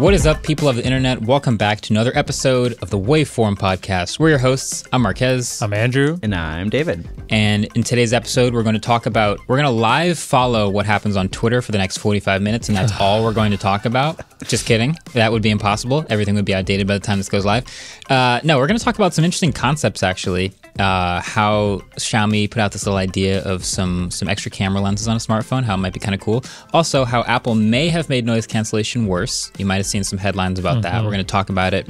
What is up, people of the internet? Welcome back to another episode of the Waveform Podcast. We're your hosts. I'm Marques. I'm Andrew. And I'm David. And in today's episode, we're going to talk about, we're going to live follow what happens on Twitter for the next 45 minutes, and that's all we're going to talk about. Just kidding. That would be impossible. Everything would be outdated by the time this goes live. Uh, no, we're going to talk about some interesting concepts, actually. Uh, how Xiaomi put out this little idea of some some extra camera lenses on a smartphone, how it might be kind of cool. Also, how Apple may have made noise cancellation worse. You might have seen some headlines about mm-hmm. that. We're going to talk about it.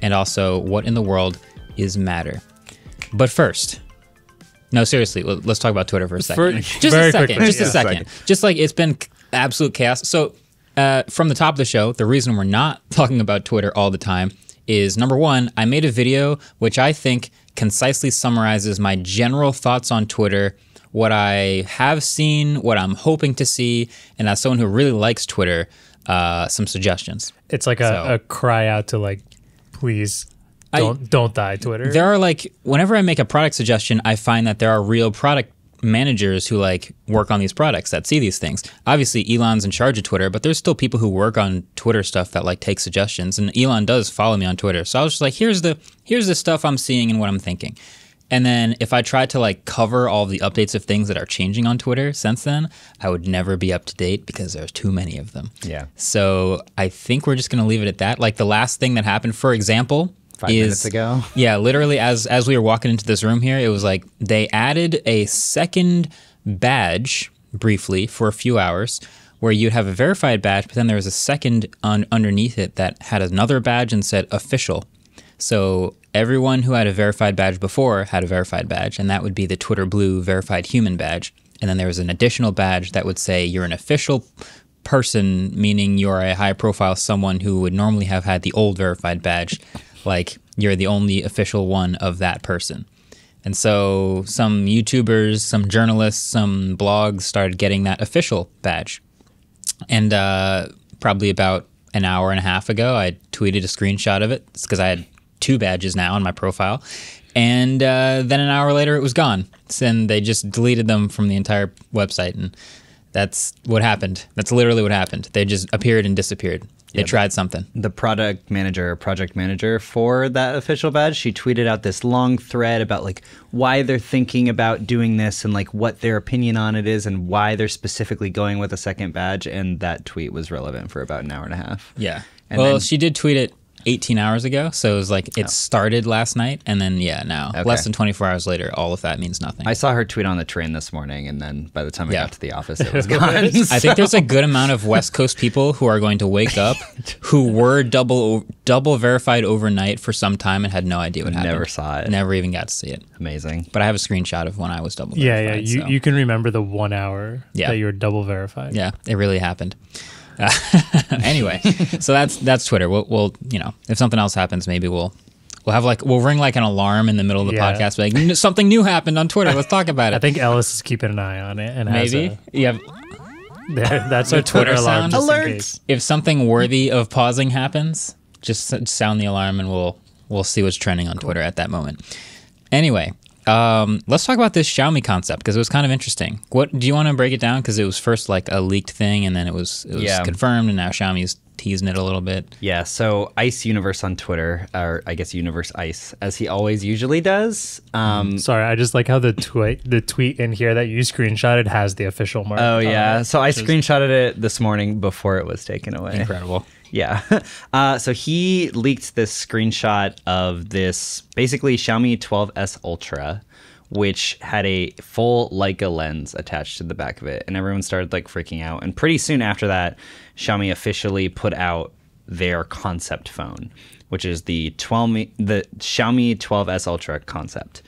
And also, what in the world is Matter? But first, no, seriously, let's talk about Twitter for a second. For, just a second. Quickly, just yeah. a second. second. Just like it's been absolute chaos. So, uh, from the top of the show, the reason we're not talking about Twitter all the time is number one, I made a video which I think concisely summarizes my general thoughts on Twitter, what I have seen, what I'm hoping to see, and as someone who really likes Twitter, uh, some suggestions. It's like a, so, a cry out to like, please don't I, don't die, Twitter. There are like whenever I make a product suggestion, I find that there are real product managers who like work on these products that see these things. Obviously, Elon's in charge of Twitter, but there's still people who work on Twitter stuff that like take suggestions. And Elon does follow me on Twitter, so I was just like, here's the here's the stuff I'm seeing and what I'm thinking. And then if I tried to like cover all the updates of things that are changing on Twitter since then, I would never be up to date because there's too many of them. Yeah. So I think we're just gonna leave it at that. Like the last thing that happened, for example, five is, minutes ago. Yeah, literally as as we were walking into this room here, it was like they added a second badge briefly for a few hours where you'd have a verified badge, but then there was a second un- underneath it that had another badge and said official. So everyone who had a verified badge before had a verified badge, and that would be the Twitter Blue verified human badge. And then there was an additional badge that would say you're an official person, meaning you're a high profile someone who would normally have had the old verified badge like you're the only official one of that person. And so some YouTubers, some journalists, some blogs started getting that official badge. And uh, probably about an hour and a half ago, I tweeted a screenshot of it because I had two badges now on my profile. And uh, then an hour later, it was gone. And they just deleted them from the entire website. And that's what happened. That's literally what happened. They just appeared and disappeared. They tried something. The product manager, project manager for that official badge, she tweeted out this long thread about like why they're thinking about doing this and like what their opinion on it is and why they're specifically going with a second badge. And that tweet was relevant for about an hour and a half. Yeah. And well, then, she did tweet it 18 hours ago. So it was like it oh. started last night, and then yeah, now okay. less than 24 hours later, all of that means nothing. I saw her tweet on the train this morning, and then by the time I yeah. got to the office, it was gone. so. I think there's a good amount of West Coast people who are going to wake up who were double double verified overnight for some time and had no idea what happened. Never saw it. Never even got to see it. Amazing. But I have a screenshot of when I was double. Yeah, yeah. You so. you can remember the one hour yeah. that you were double verified. Yeah, it really happened. Uh, anyway, so that's that's Twitter. We'll, we'll, you know, if something else happens, maybe we'll we'll have like we'll ring like an alarm in the middle of the yeah. podcast, like something new happened on Twitter. Let's talk about it. I think Ellis is keeping an eye on it, and maybe yeah. that's our Twitter, Twitter alarm. Alert! If something worthy of pausing happens, just sound the alarm, and we'll we'll see what's trending on Twitter at that moment. Anyway, um, let's talk about this Xiaomi concept because it was kind of interesting. What do you want to break it down? Because it was first like a leaked thing, and then it was it was yeah. confirmed, and now Xiaomi's teasing it a little bit. Yeah. So Ice Universe on Twitter, or I guess Universe Ice, as he always usually does. Um, mm, Sorry, I just like how the tweet the tweet in here that you screenshotted has the official mark. Oh yeah. So I screenshotted it this morning before it was taken away. Incredible. Yeah. Uh, so he leaked this screenshot of this basically Xiaomi 12S Ultra, which had a full Leica lens attached to the back of it, and everyone started like freaking out. And pretty soon after that, Xiaomi officially put out their concept phone, which is the 12 the Xiaomi 12S Ultra concept.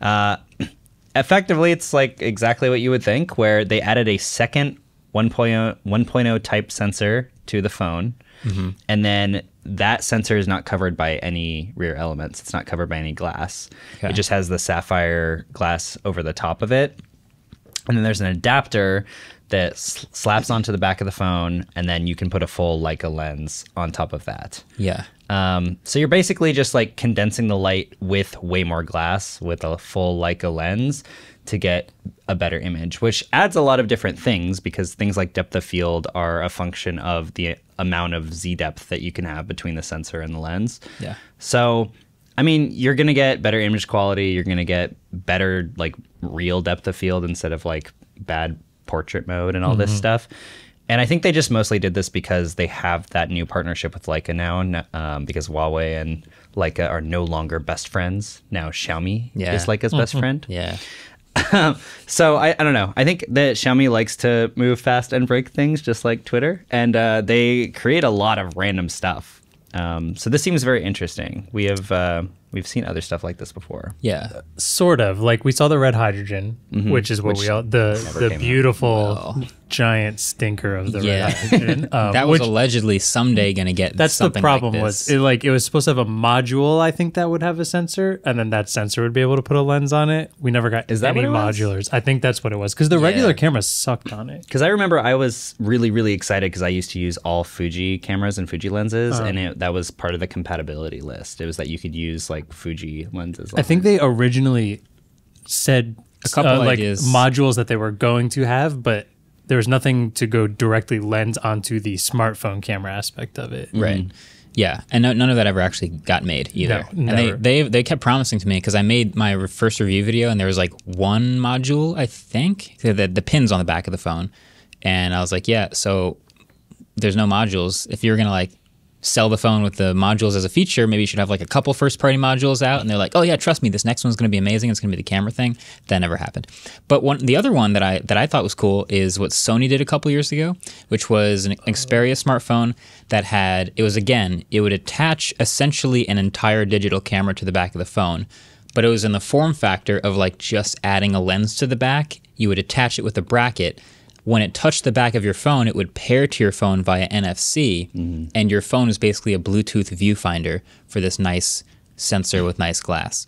Uh, effectively, it's like exactly what you would think, where they added a second 1.0, 1.0 type sensor to the phone Mm-hmm. And then that sensor is not covered by any rear elements. It's not covered by any glass. Okay. It just has the sapphire glass over the top of it. And then there's an adapter that sl- slaps onto the back of the phone, and then you can put a full Leica lens on top of that. Yeah. Um, so you're basically just like condensing the light with way more glass with a full Leica lens to get a better image, which adds a lot of different things because things like depth of field are a function of the amount of z depth that you can have between the sensor and the lens. Yeah. So, I mean, you're gonna get better image quality. You're gonna get better like real depth of field instead of like bad portrait mode and all this stuff. And I think they just mostly did this because they have that new partnership with Leica now, um, because Huawei and Leica are no longer best friends. Now Xiaomi Yeah. is Leica's best friend. Yeah. So I, I don't know. I think that Xiaomi likes to move fast and break things, just like Twitter, and uh, they create a lot of random stuff. Um, so this seems very interesting. We have uh, we've seen other stuff like this before. Yeah. Sort of like we saw the red hydrogen, which is what Which we all the the beautiful giant stinker of the Yeah. red hydrogen. Um, That was allegedly someday going to get that's the problem like was it like it was supposed to have a module I think that would have a sensor and then that sensor would be able to put a lens on it. We never got Is that any it was? modulars. I think that's what it was because the Yeah. regular camera sucked on it. Because I remember I was really really excited because I used to use all Fuji cameras and Fuji lenses, Uh-huh. and it, that was part of the compatibility list. It was that you could use like Fuji lenses. I think they originally said A couple uh, like ideas. modules that they were going to have, but there was nothing to go directly lens onto the smartphone camera aspect of it. Right. Yeah, and no, none of that ever actually got made either. No, and they, they they kept promising to me because I made my first review video and there was like one module I think the, the the pins on the back of the phone, and I was like, yeah, so there's no modules. If you're gonna like sell the phone with the modules as a feature, maybe you should have like a couple first party modules out. And they're like, oh yeah, trust me, this next one's gonna be amazing. It's gonna be the camera thing. That never happened. But one the other one that I that I thought was cool is what Sony did a couple years ago, which was an Xperia smartphone that had it was again it would attach essentially an entire digital camera to the back of the phone. But it was in the form factor of like just adding a lens to the back. You would attach it with a bracket when it touched the back of your phone, it would pair to your phone via NFC, and your phone is basically a Bluetooth viewfinder for this nice sensor with nice glass.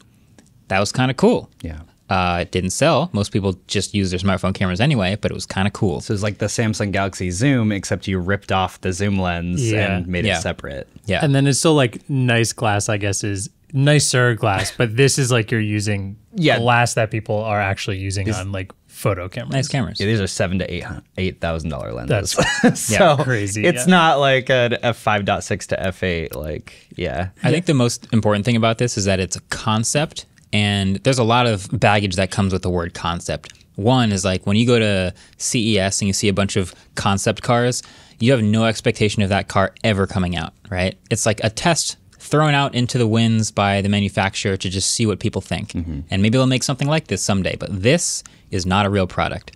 That was kind of cool. yeah. Uh, it didn't sell. Most people just use their smartphone cameras anyway, but it was kind of cool. So it's like the Samsung Galaxy Zoom, except you ripped off the zoom lens Yeah. and made Yeah. it separate. Yeah, And then it's still like nice glass, I guess, is nicer glass, but this is like you're using Yeah. glass that people are actually using on like photo cameras. nice cameras. Yeah, these are seven to eight eight thousand dollar lenses. That's so crazy, It's yeah. not like an f five point six to f eight. Like yeah, I think the most important thing about this is that it's a concept, and there's a lot of baggage that comes with the word concept. One is like when you go to CES and you see a bunch of concept cars, you have no expectation of that car ever coming out, right? It's like a test thrown out into the winds by the manufacturer to just see what people think. Mm-hmm. And maybe they'll make something like this someday, but this is not a real product.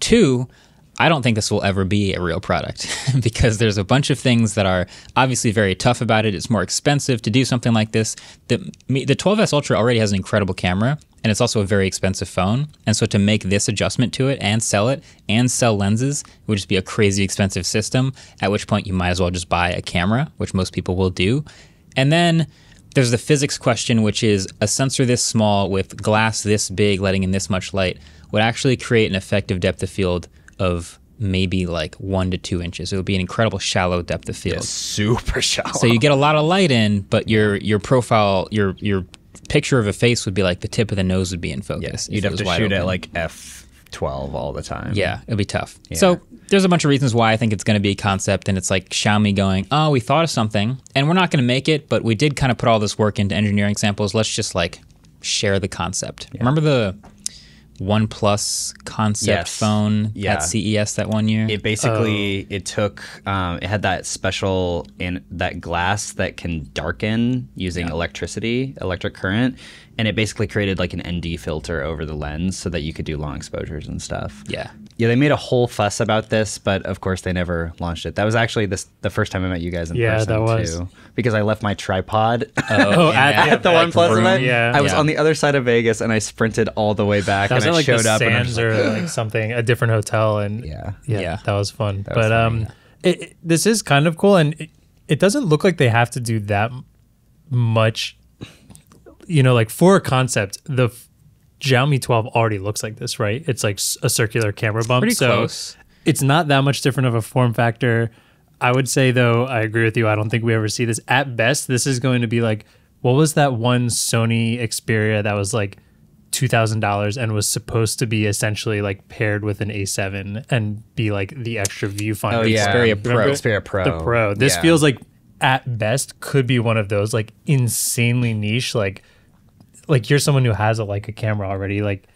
Two, I don't think this will ever be a real product because there's a bunch of things that are obviously very tough about it. It's more expensive to do something like this. The, the 12S Ultra already has an incredible camera and it's also a very expensive phone. And so to make this adjustment to it and sell it and sell lenses would just be a crazy expensive system, at which point you might as well just buy a camera, which most people will do. And then there's the physics question, which is a sensor this small with glass this big letting in this much light would actually create an effective depth of field of maybe like one to two inches. It would be an incredible shallow depth of field. super shallow. So you get a lot of light in, but your your profile, your your picture of a face would be like the tip of the nose would be in focus. if you'd have to shoot at like f twelve all the time. Yeah, it'll be tough. So there's a bunch of reasons why I think it's going to be a concept, and it's like Xiaomi going, "Oh, we thought of something, and we're not going to make it, but we did kind of put all this work into engineering samples. Let's just like share the concept." Remember the OnePlus concept Yes. phone Yeah. at CES that one year? It basically it took um, it had that special in that glass that can darken using electricity, electric current, and it basically created like an ND filter over the lens so that you could do long exposures and stuff. yeah. Yeah, they made a whole fuss about this, but of course they never launched it. That was actually this the first time I met you guys in Yeah, person that was. too, because I left my tripod Oh, yeah. at, at the like OnePlus event. Yeah. I was Yeah. on the other side of Vegas and I sprinted all the way back that was and at I like showed up and Sands like, or like something, a different hotel, and Yeah. yeah, Yeah. that was fun. was but funny, um, it, it- this is kind of cool, and it, it doesn't look like they have to do that much. You know, like for a concept, the Xiaomi 12 already looks like this, right? It's like a circular camera bump. Pretty so close. It's not that much different of a form factor. I would say though, I agree with you. I don't think we ever see this. At best, this is going to be like what was that one Sony Xperia that was like two thousand dollars and was supposed to be essentially like paired with an A7 and be like the extra viewfinder. Oh, yeah. Xperia Pro. Remember? Xperia Pro. The Pro. This Yeah. feels like at best could be one of those like insanely niche like like you're someone who has a like a camera already like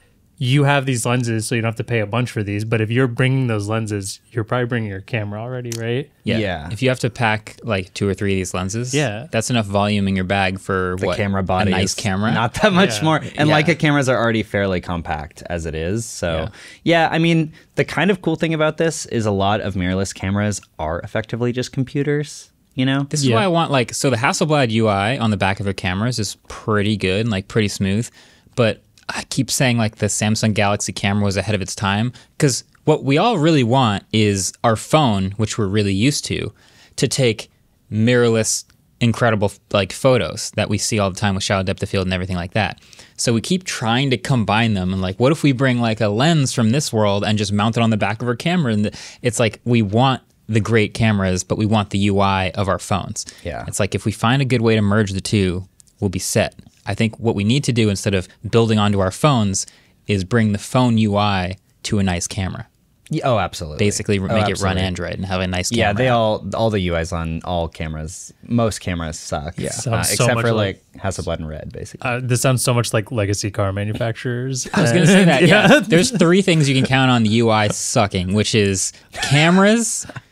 you have these lenses so you don't have to pay a bunch for these but if you're bringing those lenses you're probably bringing your camera already right Yeah. Yeah. If you have to pack like two or three of these lenses, Yeah. that's enough volume in your bag for the what? camera body a nice camera. not that much Yeah. more and Yeah. leica cameras are already fairly compact as it is so Yeah. yeah. i mean the kind of cool thing about this is a lot of mirrorless cameras are effectively just computers you know This is Yeah. why I want like so the Hasselblad UI on the back of their cameras is pretty good and like pretty smooth, but I keep saying like the Samsung Galaxy camera was ahead of its time because what we all really want is our phone, which we're really used to, to take mirrorless, incredible like photos that we see all the time with shallow depth of field and everything like that. So we keep trying to combine them and like, what if we bring like a lens from this world and just mount it on the back of our camera? And it's like we want the great cameras, but we want the UI of our phones. Yeah. It's like if we find a good way to merge the two, we'll be set. I think what we need to do instead of building onto our phones is bring the phone UI to a nice camera. Yeah, oh absolutely Basically, Oh, make it run. Android and have a nice camera. yeah they all all the uis on all cameras most cameras suck yeah Sounds so except much for like- like hasselblad and red basically uh, this sounds so much like legacy car manufacturers I was going to say that. Yeah. There's three things you can count on the UI sucking, which is cameras,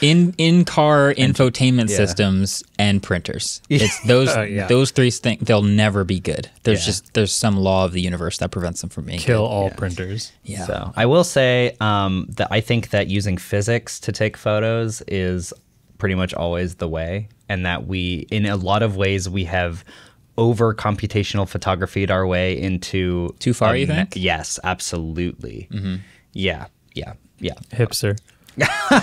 in in car infotainment yeah. systems, and printers. It's those Oh, yeah. those three things. They'll never be good. There's Yeah. just there's some law of the universe that prevents them from being kill good. all printers Yeah. So I will say um, that I think that using physics to take photos is pretty much always the way, and that we, in a lot of ways, we have over computational photographied our way into Too far, a you think? Yes, absolutely. Yeah, yeah, yeah. hipster What I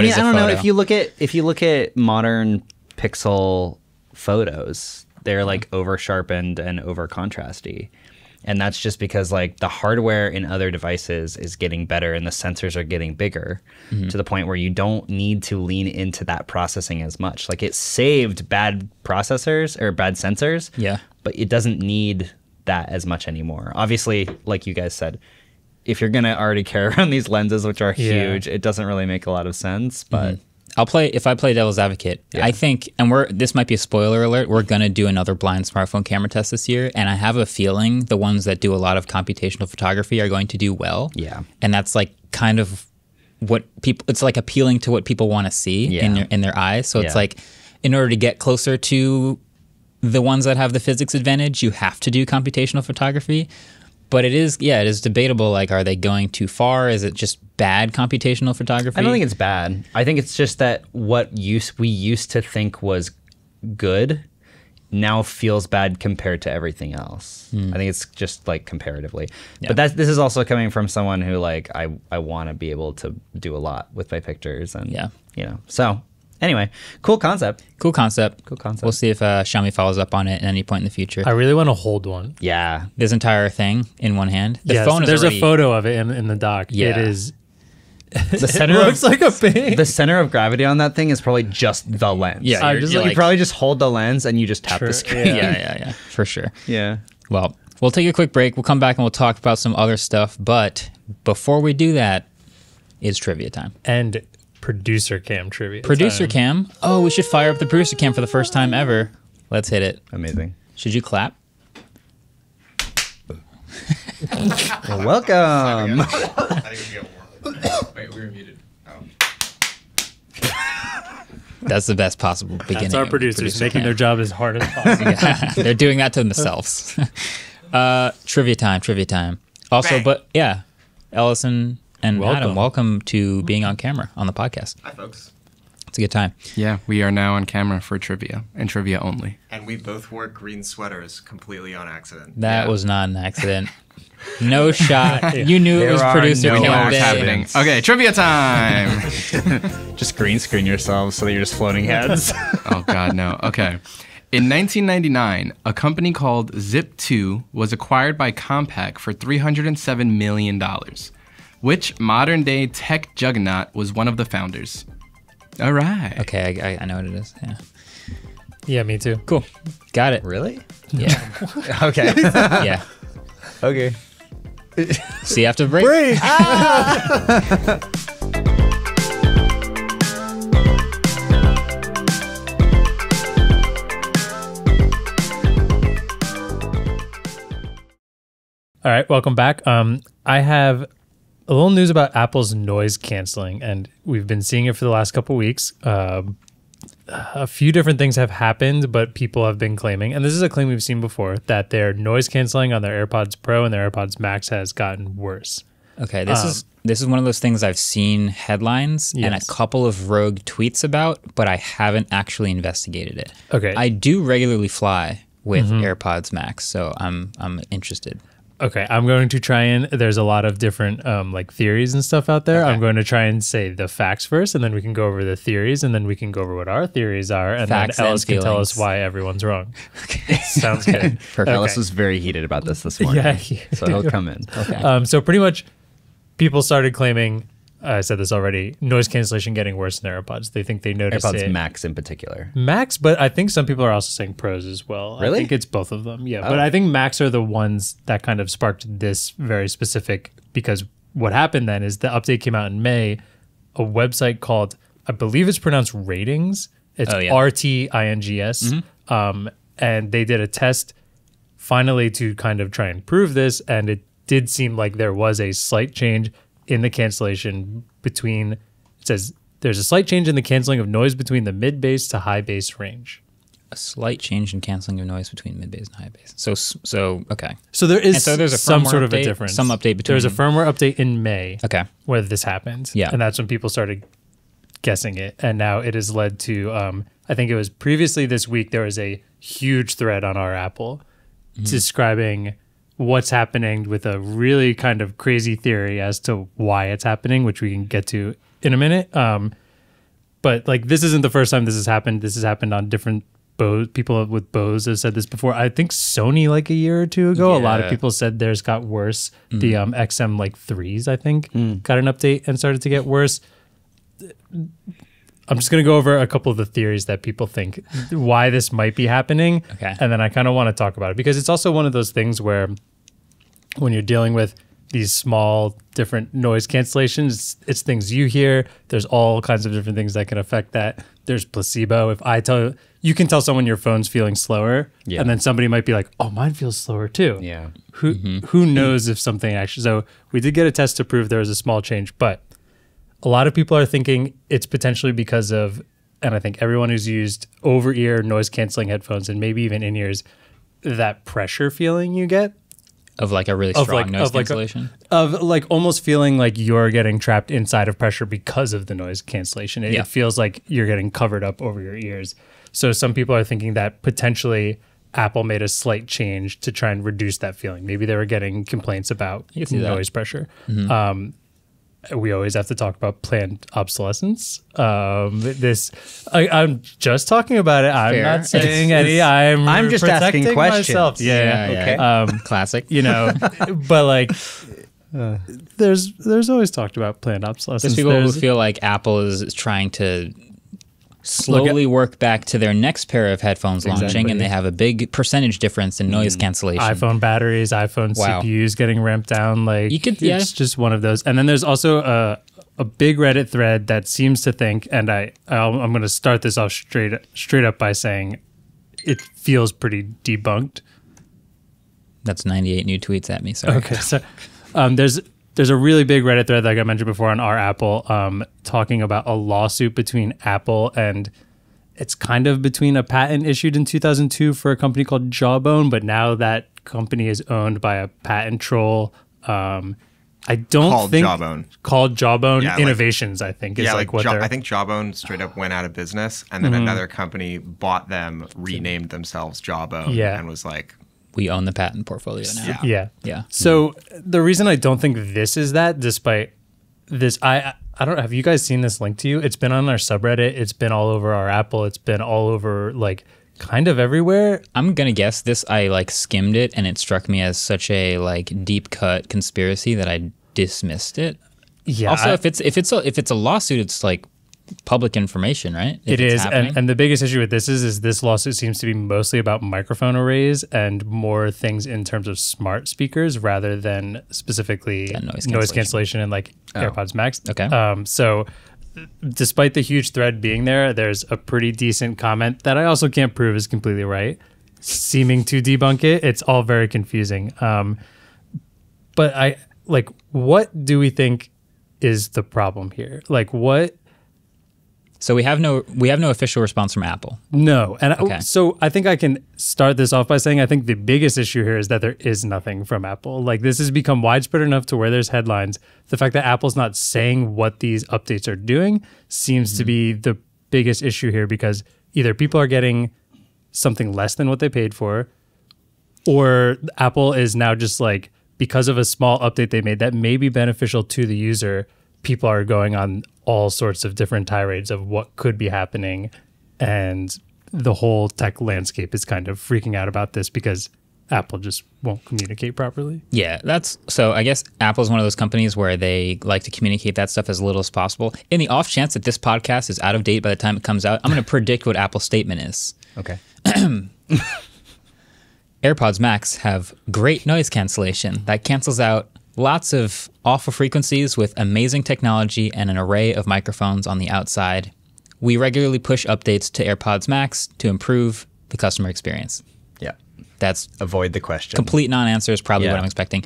mean, I don't know if you look at if you look at modern pixel photos, they're like over sharpened and over contrasty. And that's just because like the hardware in other devices is getting better and the sensors are getting bigger Mm-hmm. to the point where you don't need to lean into that processing as much. Like it saved bad processors or bad sensors. Yeah. But it doesn't need that as much anymore. Obviously, like you guys said, if you're gonna already carry around these lenses, which are Yeah. huge, it doesn't really make a lot of sense. Mm-hmm. But I'll play if I play devil's advocate. I think, and we're this might be a spoiler alert. We're gonna do another blind smartphone camera test this year, and I have a feeling the ones that do a lot of computational photography are going to do well. Yeah. and that's like kind of what people. It's like appealing to what people want to see in their in their eyes. So it's like, in order to get closer to the ones that have the physics advantage, you have to do computational photography. But it is, yeah, it is debatable. Like, are they going too far? Is it just bad computational photography? I don't think it's bad. I think it's just that what use we used to think was good now feels bad compared to everything else. Hmm. I think it's just like comparatively. But that's this is also coming from someone who like I I want to be able to do a lot with my pictures and Yeah. you know. So anyway, cool concept. Cool concept. Cool concept. We'll see if uh, Xiaomi follows up on it at any point in the future. i really want to hold one Yeah. this entire thing in one hand. The yes, phone is there's already, a photo of it in, in the dock Yeah. it is The it center looks of like a pig the center of gravity on that thing is probably just the lens. Yeah, I you're- just you're you probably just hold the lens and you just tap True, the screen. Yeah, yeah, yeah, for sure. yeah. Well, we'll take a quick break. We'll come back and we'll talk about some other stuff. But before we do that, it's trivia time. and producer cam trivia Producer time. cam. Oh, we should fire up the producer cam for the first time ever. Let's hit it. Amazing. Should you clap? Well, welcome. I didn't get warm. Wait, we were muted. Oh. That's the best possible beginning. that's our of producers producer making cam. their job as hard as possible Yeah, they're doing that to themselves. uh, trivia time, trivia time. Also, Bang. but yeah, Ellison and Welcome. Adam, welcome to being on camera on the podcast. Hi, folks. It's a good time. Yeah, we are now on camera for trivia and trivia only. And we both wore green sweaters completely on accident. That Yeah. was not an accident. No shot. You knew it was are producer no We know cam what's happening. Okay, trivia time. just green screen yourselves so that you're just floating heads. oh God, no. Okay. In 1999, a company called Zip2 was acquired by Compaq for 307 million dollars. Which modern-day tech juggernaut was one of the founders? All right. Okay, I, I, I know what it is. Yeah. yeah me too Cool. Got it. really? Yeah. Okay. yeah. Okay. See you after the break. Break. All right, welcome back. Um, I have a little news about Apple's noise canceling, and we've been seeing it for the last couple weeks. Um, a few different things have happened, but people have been claiming, and this is a claim we've seen before, that their noise canceling on their AirPods Pro and their AirPods Max has gotten worse. Okay, this is this is one of those things I've seen headlines and a couple of rogue tweets about, but I haven't actually investigated it. Okay. I do regularly fly with AirPods Max, so I'm I'm interested. Okay, I'm going to try and there's a lot of different um, like theories and stuff out there. I'm going to try and say the facts first, and then we can go over the theories, and then we can go over what our theories are, and Facts then and Ellis can tell us why everyone's wrong. Sounds good. Ellis Okay. was very heated about this this morning. Yeah, he- so he'll come in. Okay. Um, so pretty much, people started claiming. I said this already. Noise cancellation getting worse in AirPods. They think they noticed AirPods it. Max in particular. Max, but I think some people are also saying pros as well. I Really? think it's both of them. Yeah, Oh. but I think Max are the ones that kind of sparked this very specific because what happened then is the update came out in May. A website called I believe it's pronounced Ratings. It's Oh, yeah. R T I N G S. Mm-hmm. Um, and they did a test finally to kind of try and prove this, and it did seem like there was a slight change in the cancellation between. It says there's a slight change in the canceling of noise between the mid bass to high bass range. a slight change in canceling of noise between mid bass and high bass. So so okay. So there is And so there's a some sort of a difference. some update There was a firmware update in May Okay. where this happened. Yeah. And that's when people started guessing it. And now it has led to, um, I think it was previously this week, there was a huge thread on r/Apple describing what's happening with a really kind of crazy theory as to why it's happening, which we can get to in a minute. Um, but like this isn't the first time this has happened. This has happened on different Bose. People with Bose have said this before. I think Sony like a year or two ago, a lot of people said theirs got worse. The um, XM like threes, I think, got an update and started to get worse. I'm just gonna go over a couple of the theories that people think why this might be happening, Okay. and then I kind of want to talk about it because it's also one of those things where when you're dealing with these small different noise cancellations it's, it's things you hear there's all kinds of different things that can affect that there's placebo if i tell you can tell someone your phone's feeling slower Yeah. and then somebody might be like oh mine feels slower too Yeah. who mm-hmm. who knows if something actually so we did get a test to prove there was a small change but a lot of people are thinking it's potentially because of and i think everyone who's used over ear noise canceling headphones and maybe even in ears that pressure feeling you get Of like a really strong like- noise of like a- cancellation. of like almost feeling like you're getting trapped inside of pressure because of the noise cancellation. It, Yeah. it feels like you're getting covered up over your ears. So some people are thinking that potentially Apple made a slight change to try and reduce that feeling. Maybe they were getting complaints about can see that. noise pressure. Um, we always have to talk about planned obsolescence. Um, this, I, I'm just talking about it. I'm Fair. not saying It's- any. I'm I'm just asking questions. Myself. Yeah, yeah. Yeah, okay. yeah. Um, Classic. you know but like there's there's always talked about planned obsolescence There's people who feel like Apple is trying to slowly work back to their next pair of headphones launching, and they have a big percentage difference in noise cancellation. iphone batteries iphone Wow. cpus getting ramped down like You could- it's yeah. just one of those and then there's also a a big reddit thread that seems to think and i I'll, i'm going to start this off straight straight up by saying it feels pretty debunked That's 98 new tweets at me. Sorry. Okay, so um, there's there's a really big Reddit thread like I mentioned before on r/Apple, um, talking about a lawsuit between Apple and it's kind of between a patent issued in 2002 for a company called Jawbone, but now that company is owned by a patent troll. Um, I don't Called think Jawbone. called Jawbone Yeah, like- Innovations. I think is yeah, like, like, what they're. I think Jawbone straight up went out of business, and then another company bought them, renamed themselves Jawbone, Yeah. and was like, We own the patent portfolio now. Yeah. yeah, Yeah. So the reason I don't think this is that, despite this, I I don't have you guys seen this link to you? It's been on our subreddit. It's been all over r/Apple. It's been all over like kind of everywhere. I'm gonna guess this. I like skimmed it, and it struck me as such a like deep cut conspiracy that I dismissed it. Yeah. also, I- if it's if it's a if it's a lawsuit, it's like public information, right? If it's and, and the biggest issue with this is, is this lawsuit seems to be mostly about microphone arrays and more things in terms of smart speakers rather than specifically Yeah, noise noise, cancellation. cancellation and like AirPods Max. Okay. Um, so, despite the huge thread being there, there's a pretty decent comment that I also can't prove is completely right, seeming to debunk it. It's all very confusing. Um, but I like, what do we think is the problem here? Like, what? So we have no we have no official response from Apple. No. And I- so I think I can start this off by saying I think the biggest issue here is that there is nothing from Apple. Like this has become widespread enough to where there's headlines. The fact that Apple's not saying what these updates are doing seems to mm-hmm. be the biggest issue here because either people are getting something less than what they paid for or Apple is now just like because of a small update they made that may be beneficial to the user, people are going on all sorts of different tirades of what could be happening and the whole tech landscape is kind of freaking out about this because Apple just won't communicate properly. Yeah, that's so. I guess Apple's one of those companies where they like to communicate that stuff as little as possible. In the off chance that this podcast is out of date by the time it comes out, I'm going to predict what Apple's statement is. Okay. AirPods Max have great noise cancellation that cancels out lots of awful frequencies with amazing technology and an array of microphones on the outside. We regularly push updates to AirPods Max to improve the customer experience. Yeah. That's Avoid the question. complete non-answer is probably what I'm expecting.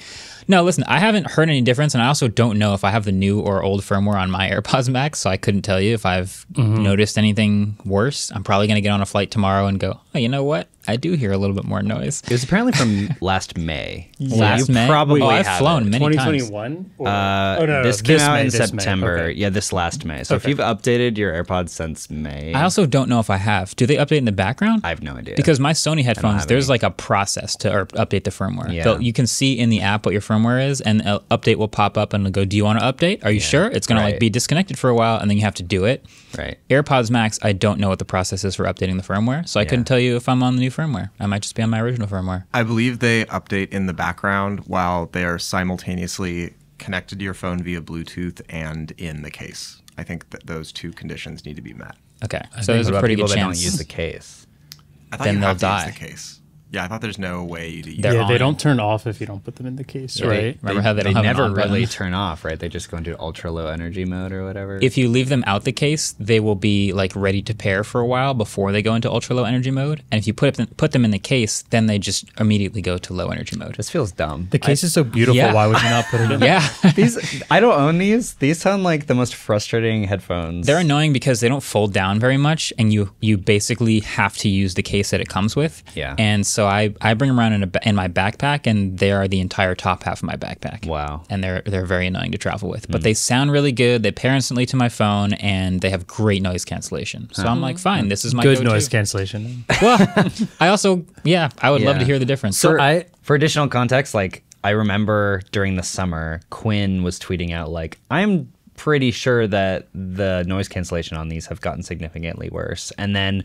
No, listen, I haven't heard any difference, and I also don't know if I have the new or old firmware on my AirPods Max, so I couldn't tell you if I've Mm-hmm. noticed anything worse. I'm probably going to get on a flight tomorrow and go, oh, you know what? I do hear a little bit more noise. It was apparently from last May. So Last you May? Probably oh, I've have flown it. many times. 2021? Or, Uh, oh, no, no, this came out May, in. September. Okay. Yeah, this last May. So if you've updated your AirPods since May, I also don't know if I have. Do they update in the background? I have no idea. Because my Sony headphones, there's any. like a process to update the firmware. Yeah. They'll- You can see in the app what your firmware is, and an update will pop up and it'll go, "Do you want to update? Are you sure?" It's going to like be disconnected for a while, and then you have to do it. right. AirPods Max, I don't know what the process is for updating the firmware, so I couldn't tell you if I'm on the new firmware. I might just be on my original firmware. I believe they update in the background while they are simultaneously connected to your phone via Bluetooth and in the case. I think that those two conditions need to be met. Okay, so there's What a about pretty people good that chance. don't use the case. I thought Then you they'll have to die. use the case. Yeah, I thought there's no way you to use They're Yeah, on they don't turn off if you don't put them in the case, Yeah, right? Remember how they don't have an never button? really turn off, right? They just go into ultra low energy mode or whatever. If you leave them out the case, they will be like ready to pair for a while before they go into ultra low energy mode. And if you put them, put them in the case, then they just immediately go to low energy mode. this feels dumb. The case is so beautiful. Yeah. Why would you not put it in? Yeah. these I don't own these. These sound like the most frustrating headphones. They're annoying because they don't fold down very much, and you you basically have to use the case that it comes with. Yeah. And so I, I bring them around in a in my backpack, and they are the entire top half of my backpack. Wow. And they're they're very annoying to travel with, Hmm. but they sound really good. They pair instantly to my phone, and they have great noise cancellation. So I'm like, fine, this is my Good go-to. noise cancellation. Well, I also yeah, I would love to hear the difference. So I For additional context, like I remember during the summer, Quinn was tweeting out like, "I'm pretty sure that the noise cancellation on these have gotten significantly worse." And then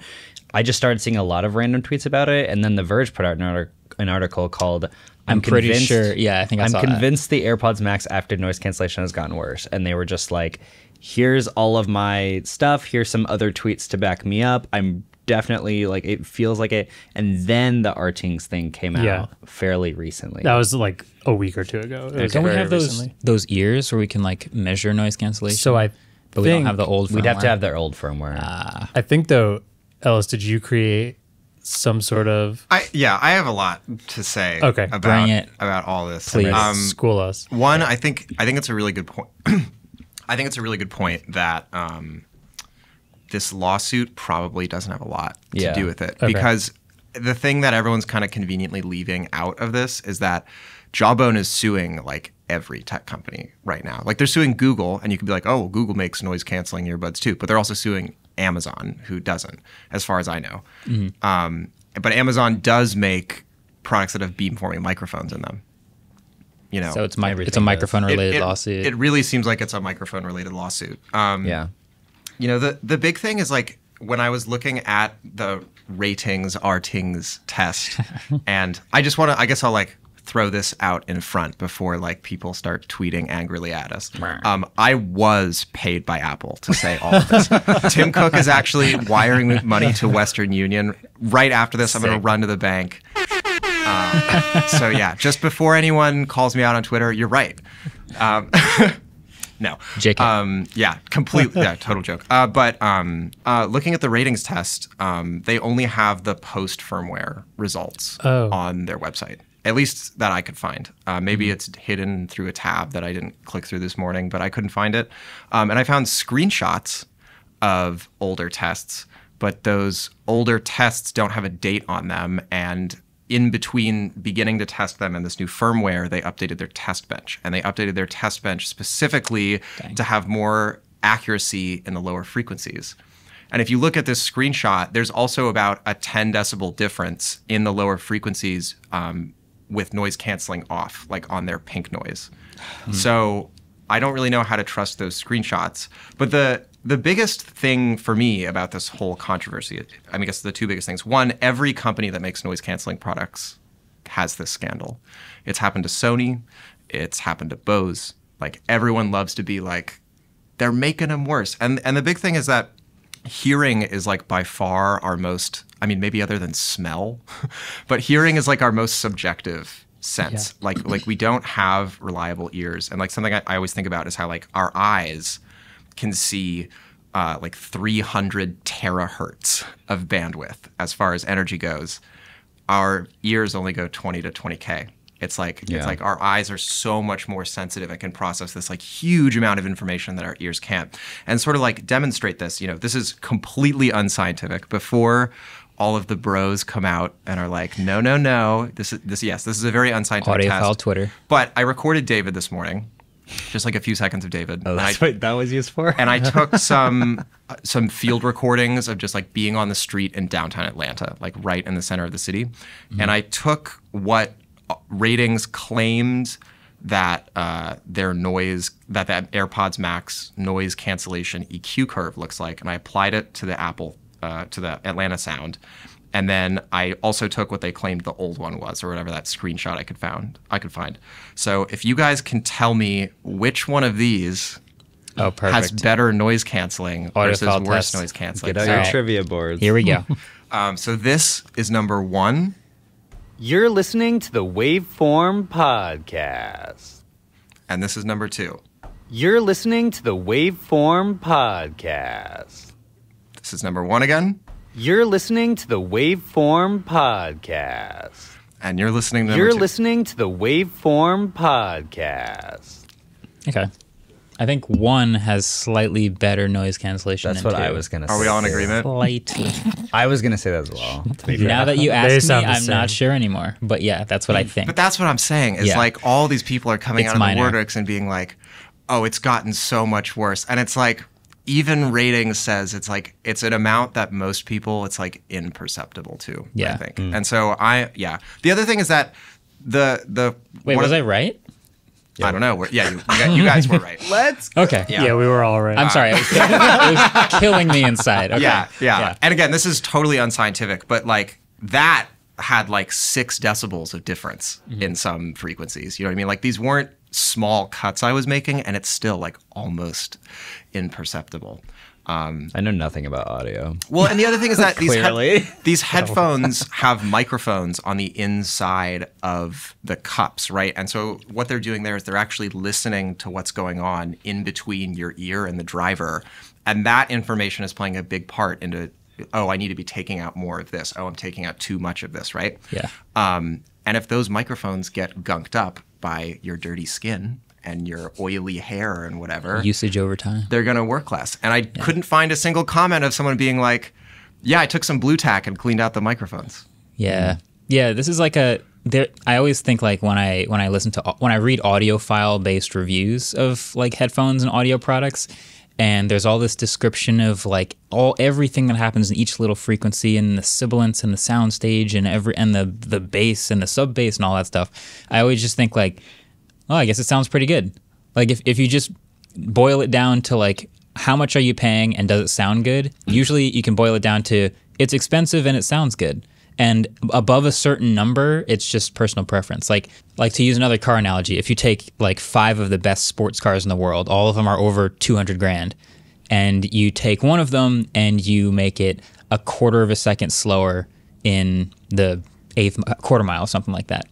I just started seeing a lot of random tweets about it, and then The Verge put out an, artic- an article called. I'm pretty convinced- sure- yeah, I think I I'm saw that. convinced the AirPods Max after noise cancellation has gotten worse, and they were just like, "Here's all of my stuff. Here's some other tweets to back me up. I'm definitely like it feels like it." And then the Rtings thing came out Yeah. fairly recently. that was like a week or two ago. It was Don't we have those recently. those ears where we can like measure noise cancellation? So I but we don't think- have the old. We'd have to have their old firmware. Ah. I think though, Ellis, did you create some sort of I yeah, I have a lot to say Okay. about Bring it. about all this. Please. Um, school us? one, I think I think it's a really good point. I think it's a really good point that um, this lawsuit probably doesn't have a lot to Yeah. do with it Okay. because the thing that everyone's kind of conveniently leaving out of this is that Jawbone is suing like every tech company right now. Like they're suing Google, and you could be like, oh, well, Google makes noise canceling earbuds too, but they're also suing Amazon, who doesn't, as far as I know. Um, but Amazon does make products that have beamforming microphones in them. You know, So it's mi- Everything it's a microphone it- related it, lawsuit. It really seems like it's a microphone related lawsuit. Um, yeah. You know, the the big thing is like when I was looking at the ratings Rtings test, and I just want to. I guess I'll like throw this out in front before like people start tweeting angrily at us. Um, I was paid by Apple to say all of this. Tim Cook is actually wiring money to Western Union. Right after this, I'm going to run to the bank. Um, so yeah, just before anyone calls me out on Twitter, you're right. Um, no. JK. Um, yeah, completely. Yeah, total joke. Uh, but um, uh, looking at the Rtings test, um, they only have the post firmware results Oh. on their website. At least that I could find. Uh, maybe it's hidden through a tab that I didn't click through this morning, but I couldn't find it. Um, and I found screenshots of older tests, but those older tests don't have a date on them. And in between beginning to test them and this new firmware, they updated their test bench. And they updated their test bench specifically to have more accuracy in the lower frequencies. And if you look at this screenshot, there's also about a 10 decibel difference in the lower frequencies um, with noise canceling off, like on their pink noise. So I don't really know how to trust those screenshots. But the the biggest thing for me about this whole controversy, I mean, I guess the two biggest things. One, every company that makes noise canceling products has this scandal. It's happened to Sony. It's happened to Bose. Like everyone loves to be like, they're making them worse. And and the big thing is that hearing is like by far our most i mean maybe other than smell but hearing is like our most subjective sense. Like like we don't have reliable ears and like something I, I always think about is how like our eyes can see uh, like 300 terahertz of bandwidth as far as energy goes. Our ears only go 20 to 20k it's like Yeah. it's like our eyes are so much more sensitive and can process this like huge amount of information that our ears can't. And sort of like demonstrate this you know this is completely unscientific. Before all of the bros come out and are like no no no. This is this yes this is a very unscientific Audiophile test. Twitter. but i recorded david this morning just like a few seconds of david. Oh, that's I- what that was used for. and I took some uh, some field recordings of just like being on the street in downtown Atlanta, like right in the center of the city, and I took what uh, Rtings claimed that uh, their noise that that AirPods Max noise cancellation EQ curve looks like, and I applied it to the Apple uh, to the Atlanta sound. And then I also took what they claimed the old one was, or whatever that screenshot I could found I could find. So if you guys can tell me which one of these Oh, has better noise canceling versus worse test. noise canceling. Get out So, your trivia boards. Here we go. um, so this is number one, You're listening to the Waveform Podcast. and this is number two. You're listening to the Waveform Podcast. This is number one again, You're listening to the Waveform Podcast. and you're listening to You're two. listening to the Waveform Podcast. Okay. I think one has slightly better noise cancellation. That's than what I was gonna. Say. Are we all in agreement? Slightly. I was gonna say that as well. To be fair. now that you They asked me, I'm not sure anymore. But yeah, that's what I mm. think. But that's what I'm saying. Is Yeah. like all these people are coming It's out of minor. the Wordix and being like, "Oh, it's gotten so much worse," and it's like even Rtings says it's like it's an amount that most people it's like imperceptible to. Yeah. I Yeah. think. And so I yeah. The other thing is that the the Wait, was of- I right? I don't know. We're- Yeah, you, you guys- you guys were right. Let's. Okay. Yeah, we were all right. I'm sorry. It was, killing, it was killing me inside. Okay. Yeah, yeah, And again, this is totally unscientific, but like that had like six decibels of difference Mm-hmm. in some frequencies. You know what I mean? Like these weren't small cuts I was making, and it's still like almost imperceptible. Um, I know nothing about audio. well, and the other thing is that these Clearly. these headphones have microphones on the inside of the cups, right? And so what they're doing there is they're actually listening to what's going on in between your ear and the driver, and that information is playing a big part into oh, I need to be taking out more of this. Oh, I'm taking out too much of this, right? Yeah. Um, and if those microphones get gunked up by your dirty skin and your oily hair and whatever, Usage over time. they're going to work less. And I couldn't find a single comment of someone being like, "Yeah, I took some Blu Tack and cleaned out the microphones." Yeah. Yeah, this is like a there I always think like when I when I listen to when I read audiophile based reviews of like headphones and audio products and there's all this description of like all everything that happens in each little frequency and the sibilance and the sound stage and every and the the bass and the sub bass and all that stuff. I always just think like, oh, I guess it sounds pretty good. Like if if you just boil it down to like how much are you paying and does it sound good? Usually you can boil it down to it's expensive and it sounds good. And above a certain number, it's just personal preference. Like like to use another car analogy, if you take like five of the best sports cars in the world, all of them are over 200 grand, and you take one of them and you make it a quarter of a second slower in the eighth quarter mile, something like that.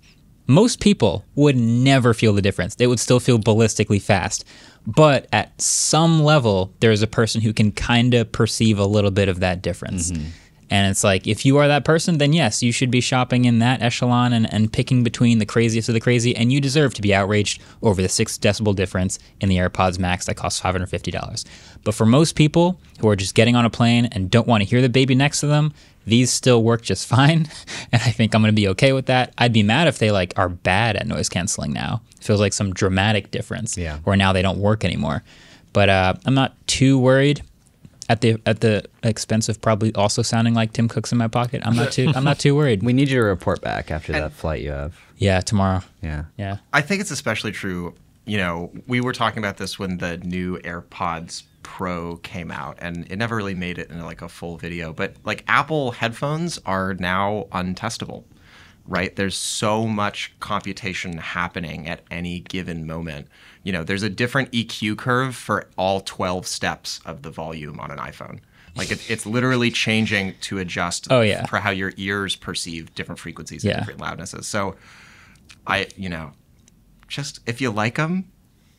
Most people would never feel the difference. They would still feel ballistically fast. But at some level, there's a person who can kind of perceive a little bit of that difference. Mm-hmm. And it's like, if you are that person, then yes, you should be shopping in that echelon and, and picking between the craziest of the crazy. And you deserve to be outraged over the six decibel difference in the AirPods Max that costs $550. But for most people who are just getting on a plane and don't want to hear the baby next to them, these still work just fine. And I think I'm going to be okay with that. I'd be mad if they like are bad at noise canceling now. It feels like some dramatic difference Yeah. where now they don't work anymore. But uh, I'm not too worried at the at the expense of probably also sounding like Tim Cook's in my pocket. I'm not too I'm not too worried. We need you to report back after that flight you have. Yeah, tomorrow. Yeah. Yeah. I think it's especially true. You know, we were talking about this when the new AirPods Pro came out, and it never really made it into like a full video. But like Apple headphones are now untestable, right? There's so much computation happening at any given moment. You know, there's a different EQ curve for all 12 steps of the volume on an iPhone. Like it, it's literally changing to adjust Oh, yeah. for how your ears perceive different frequencies Yeah. and different loudnesses. So I, you know, just if you like them,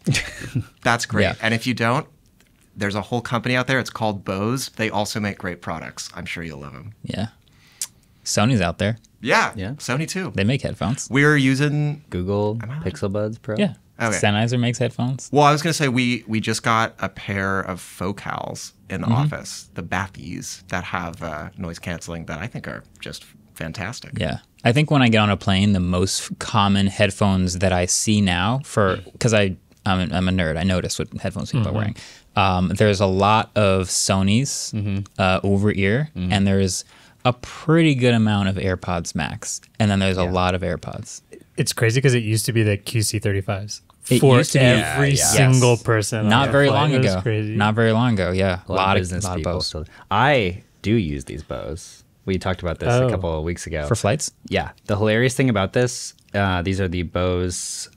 that's great. Yeah. And if you don't, there's a whole company out there. It's called Bose. They also make great products. I'm sure you'll love them. Yeah. Sony's out there. Yeah, Yeah. Sony too. They make headphones. We're using. Google Pixel Buds Pro. Yeah. Okay. Sennheiser makes headphones. Well, I was gonna say we we just got a pair of Focals in Mm-hmm. the office, the Bathys that have uh, noise canceling that I think are just fantastic. Yeah. I think when I get on a plane, the most common headphones that I see now for because I I'm a, I'm a nerd. I notice what headphones people are wearing. Um, there's a lot of Sony's uh, over ear, and there's a pretty good amount of AirPods Max, and then there's a lot of AirPods. It's crazy because it used to be the QC35s It for used to be- every Yeah, yeah. single Yes. person. Not that very long ago. Crazy. Not very long ago. Yeah, A lot, of business lot people. Bose. Still. I do use these Bose. We talked about this Oh. a couple of weeks ago. for flights. yeah. The hilarious thing about this, uh, these are the Bose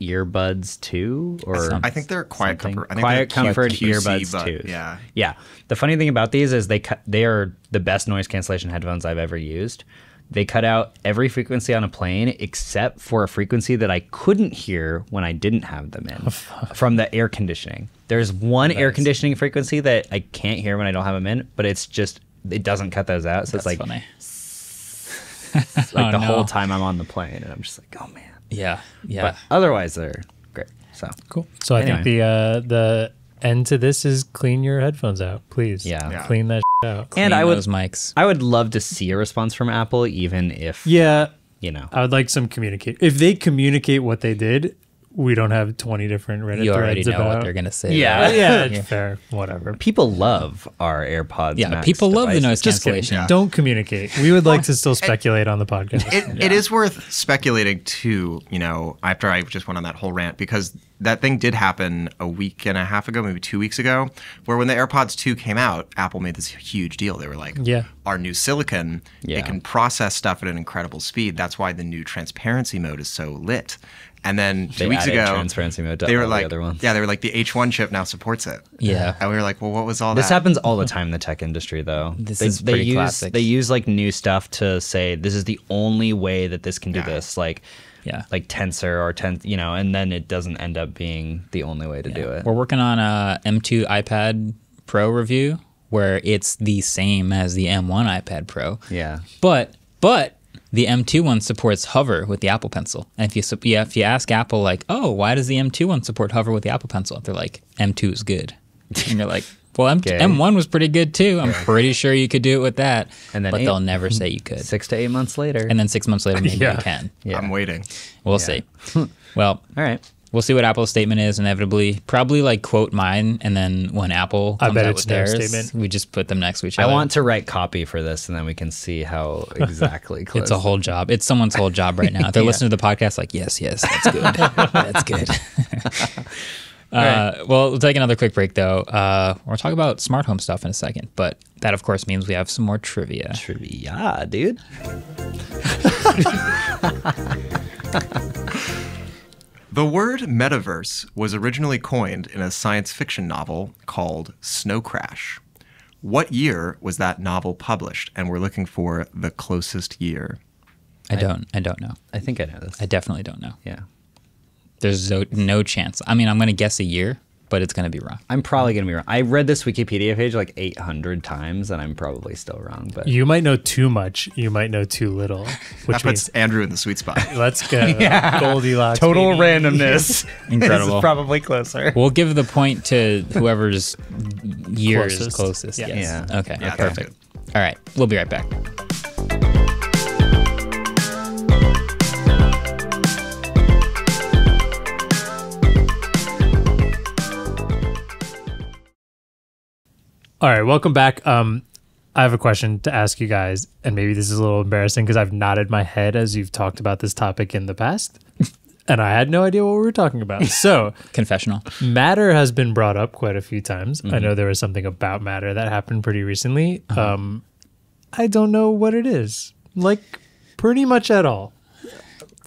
earbuds 2 or I think they're quiet something. comfort. I think quiet comfort QC, earbuds but 2. Yeah. Yeah. The funny thing about these is they cut, they are the best noise cancellation headphones I've ever used. They cut out every frequency on a plane except for a frequency that I couldn't hear when I didn't have them in from the air conditioning. There's one air conditioning frequency that I can't hear when I don't have them in, but it's just it doesn't cut those out. So That's it's like funny. like Oh, the no. whole time I'm on the plane, and I'm just like, oh man. Yeah, yeah. But otherwise, they're great. So Cool. So I think the uh, the end to this is clean your headphones out, please. Yeah. Yeah. Clean that out. and Clean I would those mics. I would love to see a response from Apple, even if Yeah. you know. I would like some communicate. If they communicate what they did, we don't have 20 different Reddit You already threads know about. what they're gonna say. Yeah. Uh, yeah, it's fair. Whatever. People love our AirPods. Yeah, Max people love the noise Just kidding. cancellation. Don't communicate. We would like to still speculate on the podcast. It, it is worth speculating too, you know, after I just went on that whole rant, because that thing did happen a week and a half ago, maybe two weeks ago, where when the AirPods 2 came out, Apple made this huge deal. They were like, Yeah. our new silicon, Yeah. it can process stuff at an incredible speed. That's why the new transparency mode is so lit. And then two They weeks ago, transparency mode they were all the like, other ones. yeah, they were like, the H1 chip now supports it. Yeah. And we were like, well, what was all This that? happens all the time in the tech industry, though. This they, is they pretty use classic. they use like new stuff to say this is the only way that this can do Yeah. this, like Yeah. like tensor or ten, you know, and then it doesn't end up being the only way to do it. We're working on a M2 iPad Pro review where it's the same as the M1 iPad Pro. Yeah, But but the M2 one supports hover with the Apple Pencil. And if you yeah, if you ask Apple like, "Oh, why does the M2 one support hover with the Apple Pencil?" They're like, "M2 is good." and you're like, "Well, M- Okay. M1 was pretty good too. I'm pretty sure you could do it with that." And then but eight- they'll never say you could. six to eight months later. And then 6 months later maybe Yeah. you can. yeah. I'm waiting. We'll see. well, all right. We'll see what Apple's statement is inevitably. Probably like quote mine, and then when Apple I comes bet out it's with their theirs, statement. we just put them next to each I other. want to write copy for this, and then we can see how exactly close. It's a whole job. It's someone's whole job right now. They're listening to the podcast like, yes, yes, that's good. that's good. Uh, well, we'll take another quick break though. Uh, we'll talk about smart home stuff in a second, but that of course means we have some more trivia. Trivia, dude. The word metaverse was originally coined in a science fiction novel called Snow Crash. What year was that novel published? And we're looking for the closest year. I don't. I don't know. I think I know this. I definitely don't know. yeah. There's no, no chance. I mean, I'm going to guess a year, but it's going to be wrong. I'm probably gonna be wrong. I read this Wikipedia page like 800 times, and I'm probably still wrong. But You might know too much. You might know too little, That which puts means Andrew in the sweet spot. let's go. Goldilocks. baby. randomness. Incredible. probably closer. We'll give the point to whoever's year is Closest. closest. Yeah. Yes. Yeah. Okay. Yeah, sounds perfect. All right. We'll be right back. All right, welcome back. Um, I have a question to ask you guys, and maybe this is a little embarrassing because I've nodded my head as you've talked about this topic in the past, and I had no idea what we were talking about. So, Confessional. matter has been brought up quite a few times. I know there was something about matter that happened pretty recently. Um, I don't know what it is, like pretty much at all.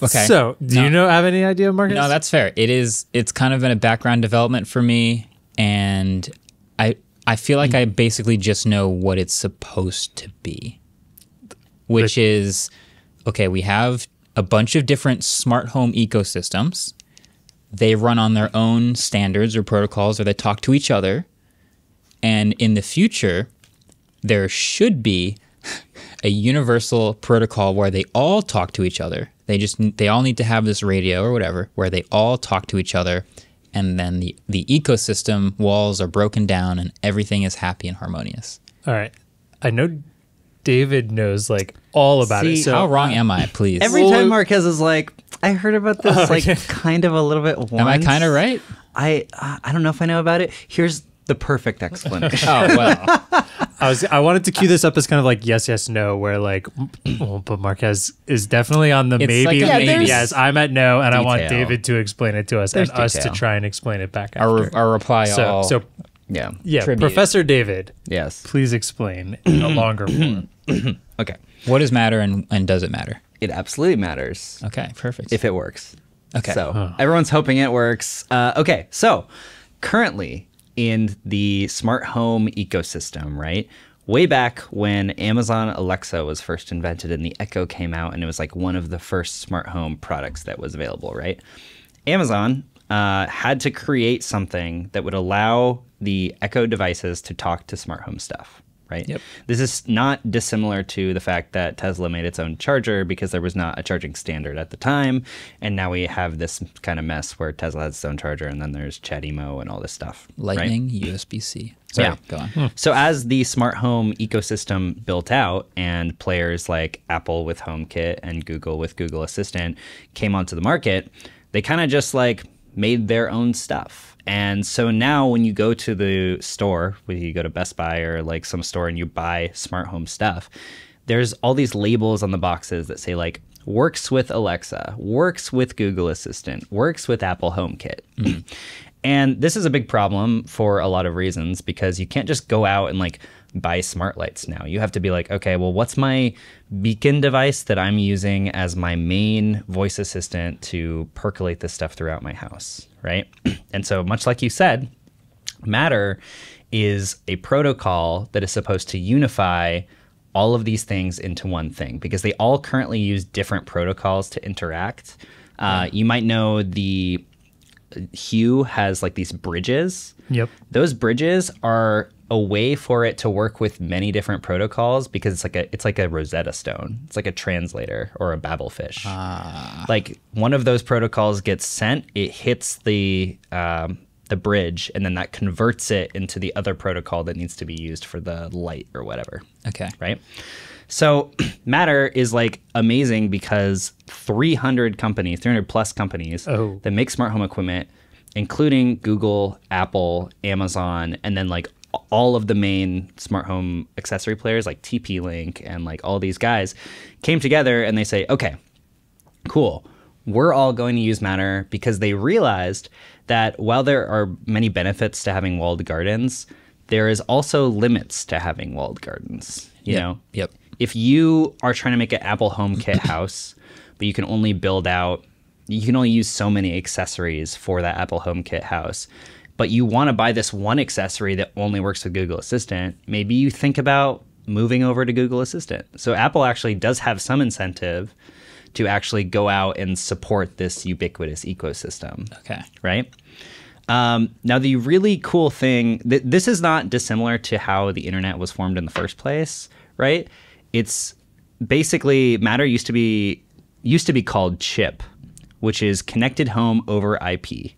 Okay. So, do No. you know have any idea, Marques? No, that's fair. It is. It's kind of been a background development for me, and I I feel like mm. I basically just know what it's supposed to be, which is okay. We have a bunch of different smart home ecosystems. They run on their own standards or protocols, or they talk to each other. And in the future, there should be a universal protocol where they all talk to each other. They just they all need to have this radio or whatever where they all talk to each other and then the the ecosystem walls are broken down and everything is happy and harmonious. all right. I know David knows like all about it. So How wrong am I, please? Every Well, time Marques is like, I heard about this, like Okay. kind of a little bit. Once. am I kind of right? I uh, I don't know if I know about it. Here's the perfect explanation. Oh well, I was I wanted to cue this up as kind of like yes, yes, no, where like, well, but Marques is definitely on the It's maybe, like a maybe maybe. yes. I'm at no, and I want David to explain it to us There's and us to try and explain it back our after. our reply so all. so yeah. yeah, Tribute. Professor David, Yes. please explain in a longer form. Okay. what does matter and and does it matter? It absolutely matters Okay, perfect. if it works. okay, So everyone's hoping it works. Uh, okay, so currently in the smart home ecosystem, right? Way back when Amazon Alexa was first invented and the Echo came out, and it was like one of the first smart home products that was available, right? Amazon uh, had to create something that would allow the Echo devices to talk to smart home stuff, right? Yep. This is not dissimilar to the fact that Tesla made its own charger because there was not a charging standard at the time. And now we have this kind of mess where Tesla has its own charger and then there's CHAdeMO and all this stuff. right? Lightning USB C. Sorry, Yeah. go on. Hmm. So as the smart home ecosystem built out and players like Apple with HomeKit and Google with Google Assistant came onto the market, they kind of just like made their own stuff. And so now when you go to the store, when you go to Best Buy or like some store and you buy smart home stuff, there's all these labels on the boxes that say like works with Alexa, works with Google Assistant, works with Apple HomeKit. Mm. And this is a big problem for a lot of reasons because you can't just go out and like buy smart lights now. You have to be like, okay, well, what's my beacon device that I'm using as my main voice assistant to percolate this stuff throughout my house, right? and so, much like you said, Matter is a protocol that is supposed to unify all of these things into one thing because they all currently use different protocols to interact. Uh, you might know the Hue has like these bridges. Yep. Those bridges are a way for it to work with many different protocols because it's like a it's like a Rosetta Stone. It's like a translator or a Babelfish. Like one of those protocols gets sent, it hits the um, the bridge, and then that converts it into the other protocol that needs to be used for the light or whatever Okay. right? So Matter is like amazing because 300 companies, 300 plus companies Oh. that make smart home equipment, including Google, Apple, Amazon, and then like all of the main smart home accessory players like TP Link and like all these guys came together and they say, okay, cool. We're all going to use Matter because they realized that while there are many benefits to having walled gardens, there is also limits to having walled gardens. You Yep, know, yep. If you are trying to make an Apple HomeKit house, but you can only build out, you can only use so many accessories for that Apple HomeKit house. But you want to buy this one accessory that only works with Google Assistant. Maybe you think about moving over to Google Assistant. So Apple actually does have some incentive to actually go out and support this ubiquitous ecosystem Okay. right? Um, now, the really cool thing, th- this is not dissimilar to how the internet was formed in the first place, right? It's basically Matter used to be used to be called CHIP, which is Connected Home over IP.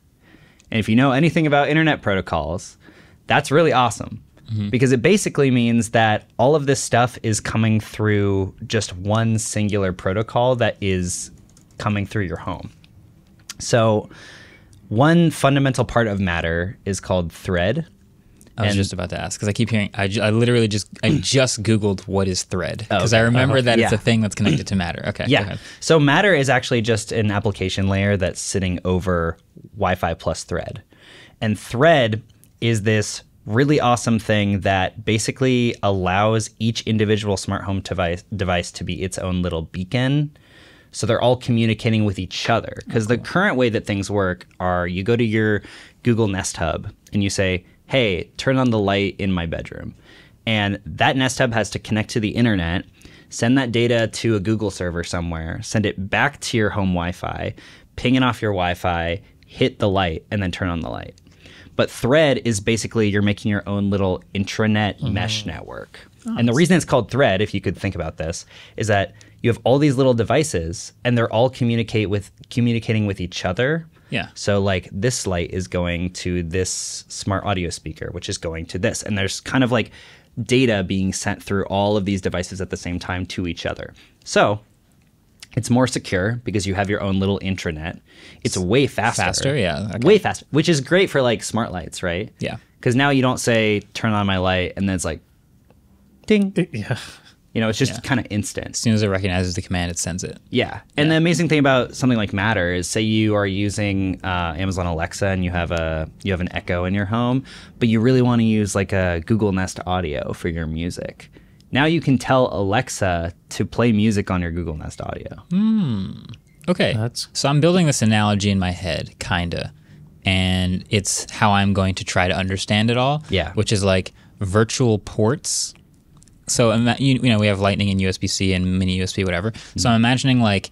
And if you know anything about internet protocols, that's really awesome mm-hmm. because it basically means that all of this stuff is coming through just one singular protocol that is coming through your home. So, one fundamental part of Matter is called Thread. I was And- just about to ask because I keep hearing. I, I literally just I just googled what is Thread oh, because I okay. remember that it's a thing that's connected to Matter. Okay. go Yeah. ahead. So Matter is actually just an application layer that's sitting over Wi-Fi plus Thread. And Thread is this really awesome thing that basically allows each individual smart home device device to be its own little beacon. So they're all communicating with each other. Because the current way that things work are you go to your Google Nest Hub and you say, hey, turn on the light in my bedroom. And that Nest Hub has to connect to the internet, send that data to a Google server somewhere, send it back to your home Wi Fi, ping it off your Wi Fi, hit the light, and then turn on the light. But Thread is basically you're making your own little intranet mm-hmm. mesh network. Oh, and the reason it's called Thread, if you could think about this, is that you have all these little devices and they're all communicate with communicating with each other. Yeah. So like this light is going to this smart audio speaker, which is going to this. And there's kind of like data being sent through all of these devices at the same time to each other. So it's more secure because you have your own little intranet. It's way faster. Faster, yeah, okay. Way faster, which is great for like smart lights, right? Yeah. Because now you don't say turn on my light and then it's like ding. Yeah. You know, it's just Yeah. kind of instant. As soon as it recognizes the command, it sends it. Yeah. And the amazing thing about something like Matter is say you are using uh, Amazon Alexa and you have a you have an Echo in your home, but you really want to use like a Google Nest Audio for your music. Now you can tell Alexa to play music on your Google Nest Audio. Okay. That's- so I'm building this analogy in my head, kinda, and it's how I'm going to try to understand it all. Yeah. Which is like virtual ports. So ima- you, you know we have Lightning and USB C and Mini USB whatever. So I'm imagining like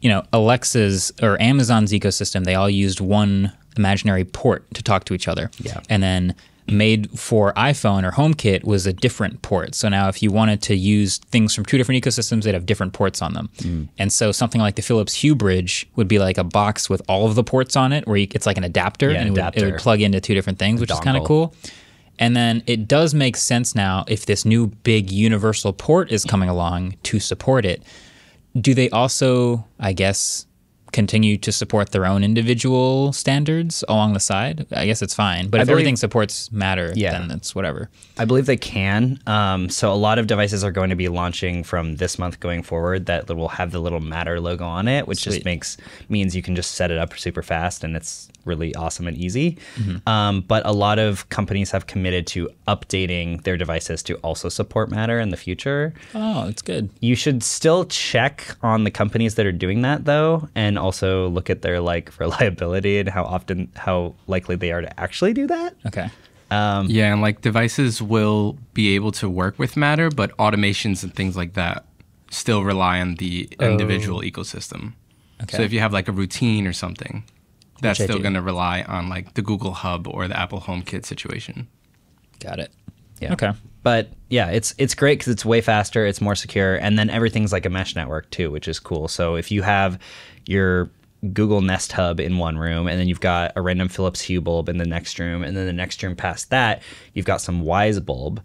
you know Alexa's or Amazon's ecosystem. They all used one imaginary port to talk to each other. Yeah. And then made for iPhone or HomeKit was a different port. So now if you wanted to use things from two different ecosystems, they'd have different ports on them. Mm. And so something like the Philips Hue Bridge would be like a box with all of the ports on it, where you, it's like an adapter, Yeah, and it would, it would plug into two different things, which is kind of cool. And then it does make sense now if this new big universal port is coming along to support it. Do they also, I guess, continue to support their own individual standards along the side? I guess it's fine. But I if believe- everything supports Matter, Yeah. then it's whatever. I believe they can. Um, so a lot of devices are going to be launching from this month going forward that will have the little Matter logo on it, which Sweet. just makes means you can just set it up super fast and it's really awesome and easy. Um, but a lot of companies have committed to updating their devices to also support Matter in the future. Oh, it's good. You should still check on the companies that are doing that though, and also look at their like reliability and how often, how likely they are to actually do that. Okay. Yeah, and like devices will be able to work with Matter, but automations and things like that still rely on the individual ecosystem. Okay. So if you have like a routine or something, that's still going to rely on like the Google Hub or the Apple HomeKit situation. Got it. Yeah. Okay. But yeah, it's it's great because it's way faster, it's more secure, and then everything's like a mesh network too, which is cool. So if you have your Google Nest Hub in one room, and then you've got a random Philips Hue bulb in the next room, and then the next room past that, you've got some Wyze bulb.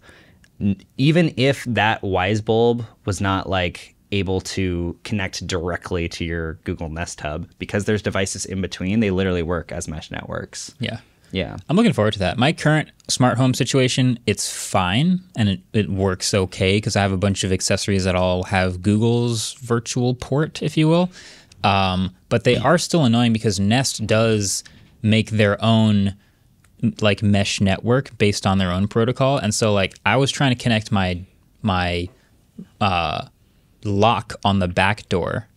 Even if that Wyze bulb was not like able to connect directly to your Google Nest Hub, because there's devices in between, they literally work as mesh networks. Yeah. Yeah. I'm looking forward to that. My current smart home situation, it's fine and it, it works okay because I have a bunch of accessories that all have Google's virtual port, if you will. Um, but they are still annoying because Nest does make their own like mesh network based on their own protocol. And so like I was trying to connect my my uh, lock on the back door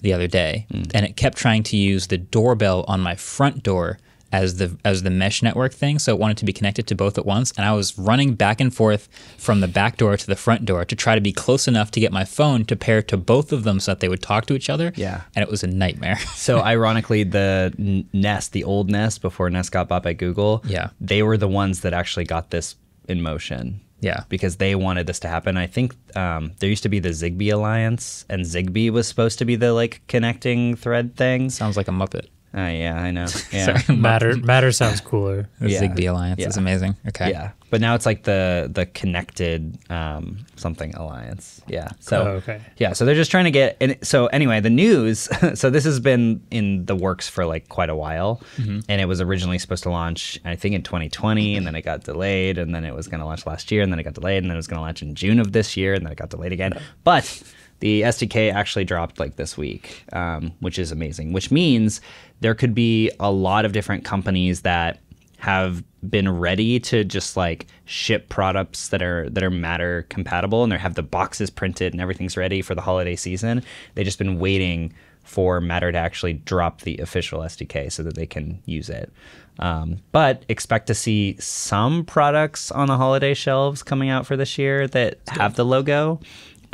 the other day, mm. and it kept trying to use the doorbell on my front door as the as the mesh network thing. So it wanted to be connected to both at once, and I was running back and forth from the back door to the front door to try to be close enough to get my phone to pair to both of them so that they would talk to each other. Yeah. and it was a nightmare. So ironically, the Nest, the old Nest before Nest got bought by Google, Yeah. they were the ones that actually got this in motion. Yeah. because they wanted this to happen. I think um, there used to be the Zigbee Alliance, and Zigbee was supposed to be the like connecting thread thing. Sounds like a Muppet. Uh, yeah, I know. Yeah. Sorry, Matter Matter sounds cooler. The Yeah. Zigbee Alliance is amazing. Okay. Yeah, but now it's like the the connected um, something alliance. Yeah. So Oh, okay. Yeah, so they're just trying to get. And so anyway, the news. so this has been in the works for like quite a while, and it was originally supposed to launch, I think, in 2020, and then it got delayed, and then it was going to launch last year, and then it got delayed, and then it was going to launch in June of this year, and then it got delayed again. But the SDK actually dropped like this week, um, which is amazing. Which means there could be a lot of different companies that have been ready to just like ship products that are that are matter compatible and they have the boxes printed and everything's ready for the holiday season. They've just been waiting for matter to actually drop the official sdk so that they can use it. Um, but expect to see some products on the holiday shelves coming out for this year that have the logo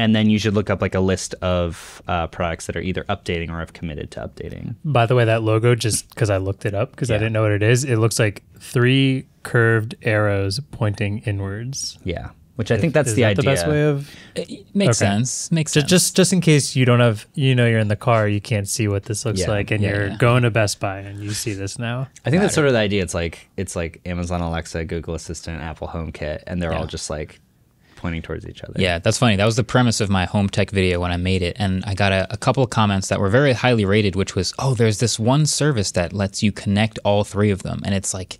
and then you should look up like a list of uh, products that are either updating or have committed to updating By the way, that logo, just because I looked it up because I didn't know what it is, it looks like three curved arrows pointing inwards. yeah which i think that's Is the that idea the best way of It makes Okay. sense. Makes just, sense. just just in case you don't have you know you're in the car you can't see what this looks Yeah. like and Yeah, you're yeah. going to Best Buy and you see this now. I think that's sort of the idea. It's like it's like Amazon Alexa, Google Assistant, Apple HomeKit, and they're all just like pointing towards each other. Yeah, that's funny. That was the premise of my home tech video when I made it. And I got a, a couple of comments that were very highly rated, which was, oh, there's this one service that lets you connect all three of them. And it's like,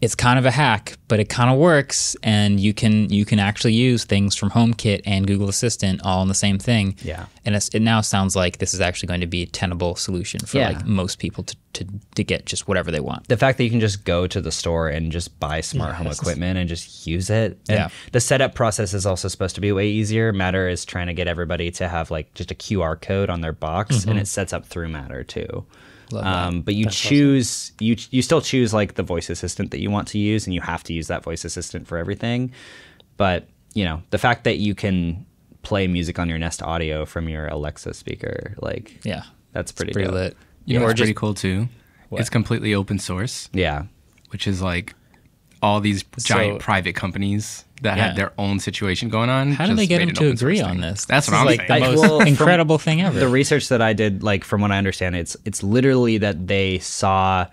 it's kind of a hack, but it kind of works. And you can you can actually use things from HomeKit and Google Assistant all in the same thing. Yeah. And it's, it now sounds like this is actually going to be a tenable solution for Yeah. like most people to, to, to get just whatever they want. The fact that you can just go to the store and just buy smart home equipment and just use it. And Yeah. The setup process is also supposed to be way easier. Matter is trying to get everybody to have like just a QR code on their box, and mm-hmm. it sets up through Matter too. Love that. Um, but you choose you you still choose like the voice assistant that you want to use, and you have to use that voice assistant for everything. But you know the fact that you can play music on your Nest Audio from your Alexa speaker, like Yeah. that's pretty, Pretty lit. You know Or what's just- pretty cool too? It's completely open source, Yeah, which is like all these giant So- private companies that Yeah. have their own situation going on. How do they get made them to agree on this? That's This what is I'm like saying. the I- most well, incredible thing ever. the research that I did, like from what I understand, it's it's literally that they saw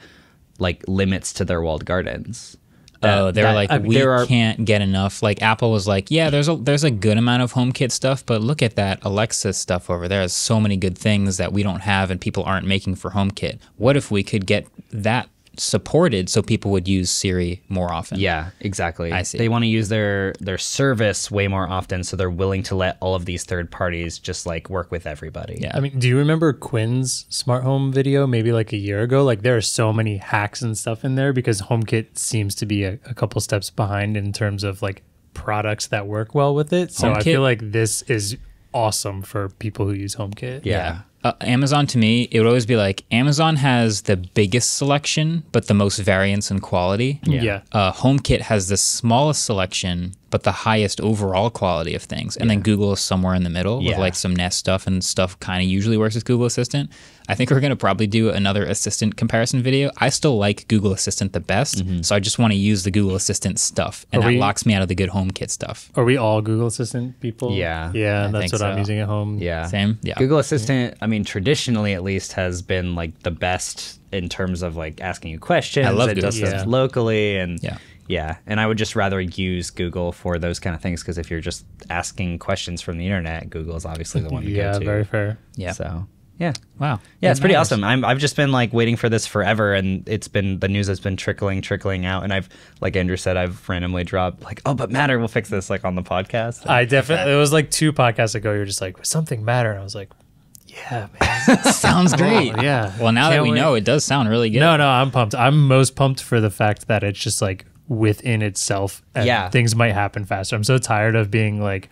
like limits to their walled gardens. Oh, That- they were that- like, I- we there are- can't get enough. Like Apple was like, yeah, there's a there's a good amount of HomeKit stuff, but look at that Alexa stuff over there. There's so many good things that we don't have and people aren't making for HomeKit. What if we could get that supported so people would use Siri more often? Yeah, exactly. I see. They want to use their their service way more often, so they're willing to let all of these third parties just like work with everybody. Yeah. I mean, do you remember Quinn's smart home video maybe like a year ago? Like there are so many hacks and stuff in there because HomeKit seems to be a, a couple steps behind in terms of like products that work well with it. So I feel like this is awesome for people who use HomeKit. Yeah. Uh, Amazon to me, it would always be like Amazon has the biggest selection, but the most variance in quality. Yeah. Uh, HomeKit has the smallest selection, but the highest overall quality of things. And then Google is somewhere in the middle with like some Nest stuff and stuff kind of usually works with Google Assistant. I think we're going to probably do another assistant comparison video. I still like Google Assistant the best, mm-hmm. so I just want to use the Google Assistant stuff, and Are that we- locks me out of the good HomeKit stuff. Are we all Google Assistant people? Yeah. Yeah, I that's think what I'm using at home. Yeah. Same? Yeah. Google Assistant, I mean, traditionally at least, has been like the best in terms of like asking you questions. I love it Google does stuff Assistant. locally and Yeah. yeah. And I would just rather use Google for those kind of things because if you're just asking questions from the internet, Google is obviously the one to Yeah, go to. very fair. Yeah. So yeah. Wow. Yeah, It it's pretty matters. awesome. I'm, I've just been like waiting for this forever, and it's been the news has been trickling, trickling out, and I've, like Andrew said, I've randomly dropped like, oh, but Matter we'll fix this like on the podcast. I definitely, it was like two podcasts ago, you're just like, something matter. And I was like, Yeah, man. Sounds great. Oh, yeah. Well, now that Can't we wait. know, it does sound really good. No, no, I'm pumped. I'm most pumped for the fact that it's just like within itself and Yeah. things might happen faster. I'm so tired of being like,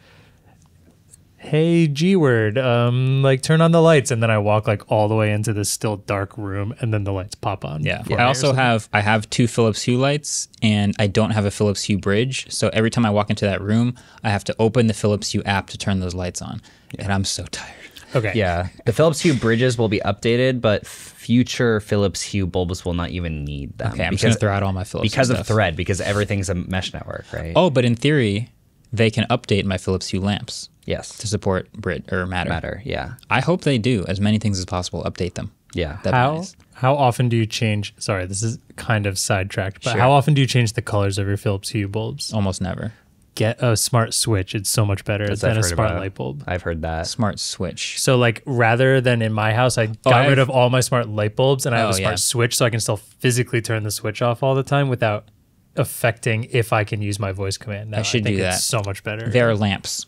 hey, G word, um, like turn on the lights. And then I walk like all the way into this still dark room and then the lights pop on. Yeah. for me I also have I have two Philips Hue lights and I don't have a Philips Hue bridge. So every time I walk into that room, I have to open the Philips Hue app to turn those lights on. And I'm so tired. Okay. Yeah, the Philips Hue bridges will be updated, but future Philips Hue bulbs will not even need them. Okay, I'm just gonna throw out all my Philips Hue because of. Thread, because everything's a mesh network, right? Oh, but in theory, they can update my Philips Hue lamps to support Brit or Matter. matter. Yeah, I hope they do as many things as possible. Update them. yeah. That'd be How nice. how often do you change? Sorry, this is kind of sidetracked, but Sure. how often do you change the colors of your Philips Hue bulbs? Almost never. Get a smart switch; it's so much better That's than I've a smart light bulb. I've heard that. Smart switch. So like rather than in my house, I oh, got I rid of all my smart light bulbs and I have Oh, a smart yeah. switch so I can still physically turn the switch off all the time without affecting if I can use my voice command. Now, should think do it's that. so much better. They are lamps,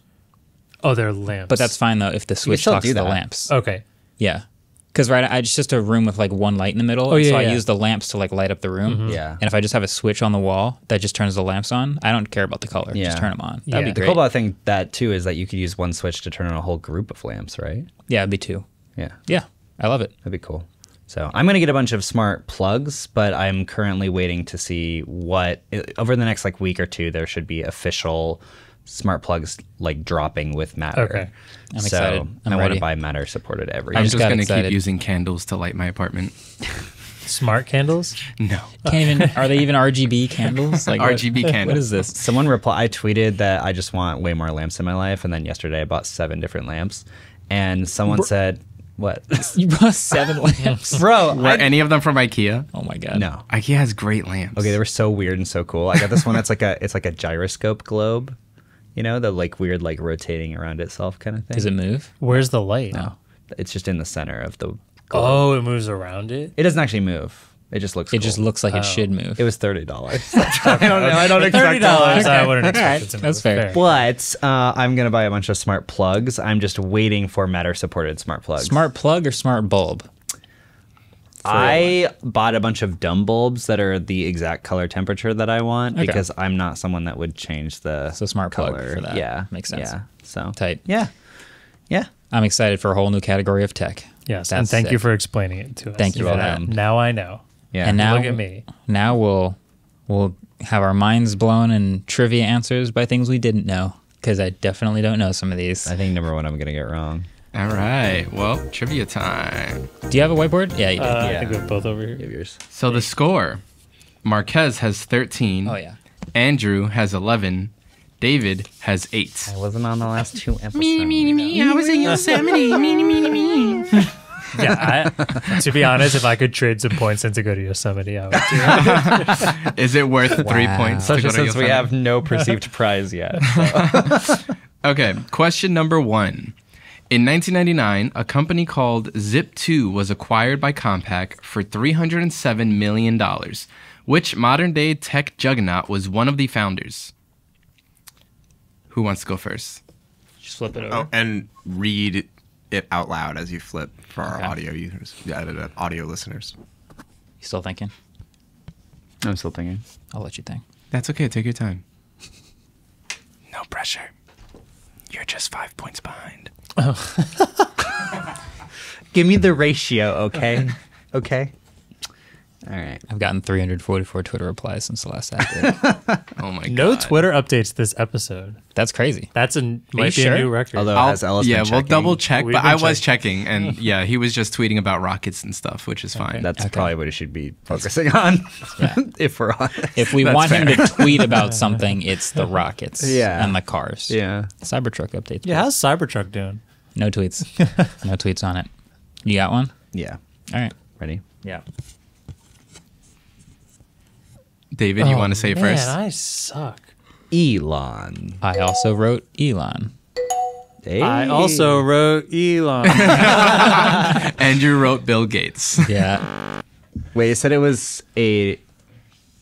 oh, they're lamps. but that's fine though if the switch still talks do to the lamps. okay. Yeah. Because right, I, it's just a room with like one light in the middle. Oh, yeah. so yeah, I use the lamps to like light up the room. Mm-hmm. Yeah. And if I just have a switch on the wall that just turns the lamps on, I don't care about the color. Yeah. Just turn them on. That'd Yeah. be The The great. cool about thing that too is that you could use one switch to turn on a whole group of lamps, right? yeah, it'd be two. Yeah, Yeah, I love it. that'd be cool. So I'm gonna get a bunch of smart plugs, but I'm currently waiting to see what over the next like week or two there should be official smart plugs like dropping with Matter. Okay. I'm so excited. I'm I want to buy Matter supported every. I'm just just gonna keep using candles to light my apartment. Smart candles? No. Can't even. Are they even RGB candles? Like what- RGB candles. What is this? Someone replied. I tweeted that I just want way more lamps in my life, and then yesterday I bought seven different lamps, and someone said, "What, You brought seven lamps. bro?" Were I- any of them from IKEA? Oh my god. no. IKEA has great lamps. Okay, they were so weird and so cool. I got this one that's like a it's like a gyroscope globe, you know, the like weird like rotating around itself kind of thing. Does it move? Where's the light? No, it's just in the center of the. Globe. Oh, it moves around it? It doesn't actually move. It just looks. It cool. just looks like it should move. It was thirty dollars. I don't know. I don't expect $30. I wouldn't expect right, it to move. that's fair. But uh, I'm gonna buy a bunch of smart plugs. I'm just waiting for Matter supported smart plugs. smart plug or smart bulb? I bought a bunch of dumb bulbs that are the exact color temperature that I want Okay. because I'm not someone that would change the So smart plug color. for that. Yeah, Makes sense. Yeah, so Tight. Yeah, yeah. I'm excited for a whole new category of tech. Yes, and That's thank you for explaining it to us. Thank you You're for that. Now I know. Yeah. And now Look at me. Now we'll we'll have our minds blown and trivia answers by things we didn't know because I definitely don't know some of these. I think number one I'm gonna get wrong. All right. Well, trivia time. Do you have a whiteboard? Yeah, you do. Uh, I think we have both over here. Give here. yours. So the score Marques has 13. oh yeah. Andrew has 11. David has 8. I wasn't on the last two episodes. Me, me, me. I was in Yosemite. me, me, me, me. Yeah, I, to be honest, if I could trade some points and to go to Yosemite, I would do it. Is it worth three Wow. points? to Especially go to since we have no perceived prize yet. Okay, question number one. In 1999, a company called Zip2 was acquired by Compaq for $307 million. Which modern day tech juggernaut was one of the founders? Who wants to go first? Just flip it over. Oh, and read it out loud as you flip for our Okay. audio users, yeah, uh, audio listeners. You still thinking? I'm still thinking. I'll let you think. That's okay, take your time. No pressure. You're just five points behind. Oh. Give me the ratio, okay? okay. All right. I've gotten 344 Twitter replies since the last ad. Oh my god. No Twitter updates this episode. That's crazy. That's a might be sure? a new record. Although I'll- has Ellis yeah, been we'll checking? double check, We've but I was checking, and yeah, he was just tweeting about rockets and stuff, which is fine. That's Okay. probably what he should be focusing on. if we're honest. If we That's want him to tweet about something, it's the rockets Yeah. and the cars. Yeah. Cybertruck updates. yeah, how's Cybertruck doing? No tweets. no tweets on it. You got one? Yeah. All right. Ready? Yeah. David, you want to say it Oh, man, first? I suck. Elon. I also wrote Elon. Hey. I also wrote Elon. Andrew wrote Bill Gates. Yeah. Wait, you said it was a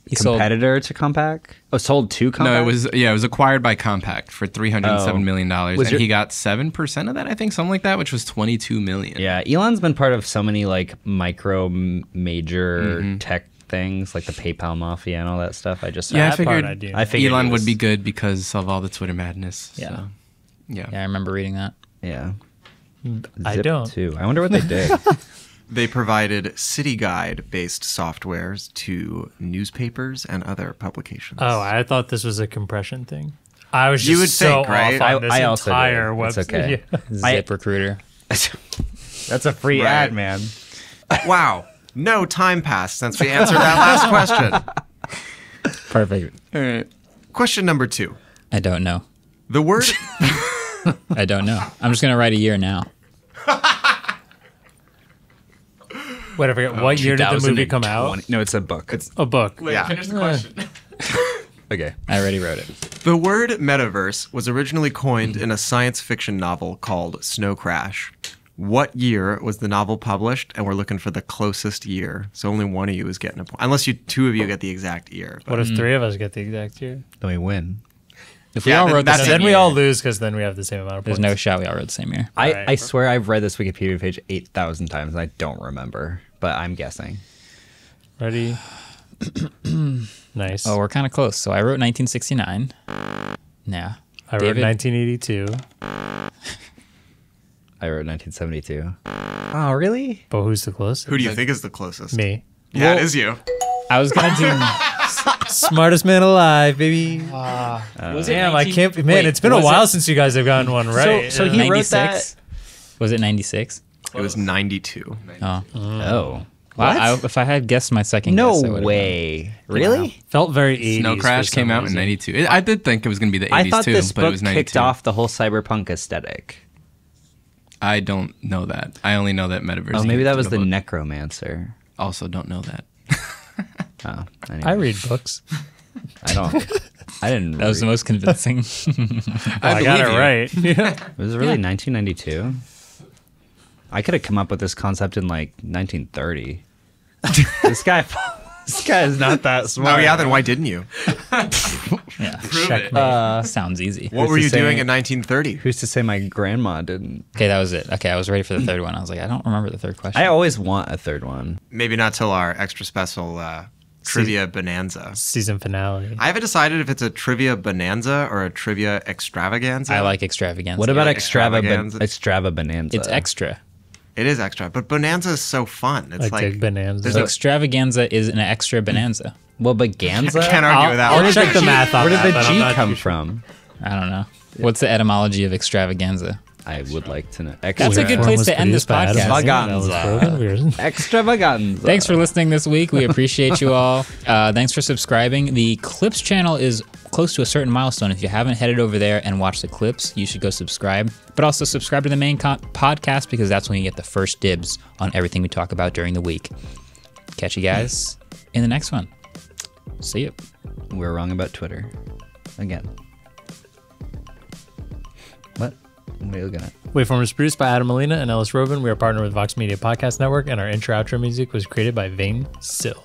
He sold- competitor to Compaq. Oh, sold to Compaq. No, it was yeah, it was acquired by Compaq for three hundred and seven Oh. million dollars, and your- he got seven percent of that. I think something like that, which was twenty two million. Yeah, Elon's been part of so many like micro m- major Mm-hmm. tech things, like the PayPal mafia and all that stuff. I just Yeah, I That figured I. I figured Elon it would be good because of all the Twitter madness. Yeah. so, yeah. Yeah, I remember reading that. Yeah, mm, I Zip don't. too. I wonder what they did. They provided city guide based softwares to newspapers and other publications. Oh, I thought this was a compression thing. I was just You would so think, right? off on I- this I also entire did. It's website. okay. Yeah. I- Zip Recruiter. That's a free Right. ad, man. wow. No time passed since we answered that last question. Perfect. All right. Question number two. I don't know. The word I don't know. I'm just gonna write a year now. Wait, I forget. What year did the movie come out? No, it's a book. It's A book. yeah. Finish the question. okay. I already wrote it. The word metaverse was originally coined in a science fiction novel called Snow Crash. What year was the novel published? And we're looking for the closest year. So only one of you is getting a point. Unless you two of you get the exact year. What if hmm. three of us get the exact year? Then we win. If we all then wrote the that's No, same then we all lose because then we have the same amount of There's no shot we all wrote the same year. I, Alright. I swear I've read this Wikipedia page 8,000 times and I don't remember, but I'm guessing. Ready? nice. Oh, we're kind of close. So I wrote 1969. Yeah. I wrote 1982. I wrote 1972. Oh, really? But who's the closest? Who do you think is the closest? Me. Yeah, it is you. I was gonna do. Smartest man alive, baby. Uh, was it Damn, I 19 can't. Man, Wait, it's been a was while it since you guys have gotten one right. so Yeah. he wrote 96? Was it 96? It was 92. Oh. Mm. Oh. Wow, I, if I had guessed my second No guess, I would've way. Really? felt very 80s. Snow for Crash some came out in reason. '92. It- I did think it was going to be the '80s I thought too, this but it book was '92. kicked off the whole cyberpunk aesthetic. I don't know that. I only know that Metaverse. Oh, maybe that was the book. Neuromancer. Also, don't know that. Oh, anyway. I read books. I don't. I didn't. That was the most convincing. I, got it you. right. Yeah. It was really 1992. I could have come up with this concept in like 1930. this guy, this guy is not that smart. Oh, yeah, then why didn't you? Yeah. Checkmate. Uh, Sounds easy. What Who's were to you say- doing in 1930? Who's to say my grandma didn't? Okay, that was it. Okay, I was ready for the third one. I was like, I don't remember the third question. I always want a third one. Maybe not till our extra special uh, trivia bonanza. Season finale. I haven't decided if it's a trivia bonanza or a trivia extravaganza. I like extravaganza. What about like Extrava extravaganza? Extrava Bonanza? It's extra. It is extra, but bonanza is so fun. It's Like like, Dig Bonanza. there's So no- extravaganza is an extra bonanza. Well, but Ganza. can't argue with that I'll one. check the math on Where did that, the but I'm G not come too sure. from? I don't know. What's the etymology of extravaganza? I would like to know. That's a good place to end this produced podcast. Zimmer. That was Brogan. Extravaganza. Thanks for listening this week. We appreciate you all. Uh, thanks for subscribing. The Clips channel is close to a certain milestone. If you haven't headed over there and watched the clips, you should go subscribe. But also subscribe to the main co- podcast because that's when you get the first dibs on everything we talk about during the week. Catch you guys in the next one. See you. We're wrong about Twitter. Again. What? What are you looking at? Waveform is produced by Adam Molina and Ellis Rovin. We are partnered with Vox Media Podcast Network, and our intro outro music was created by Vane Sill.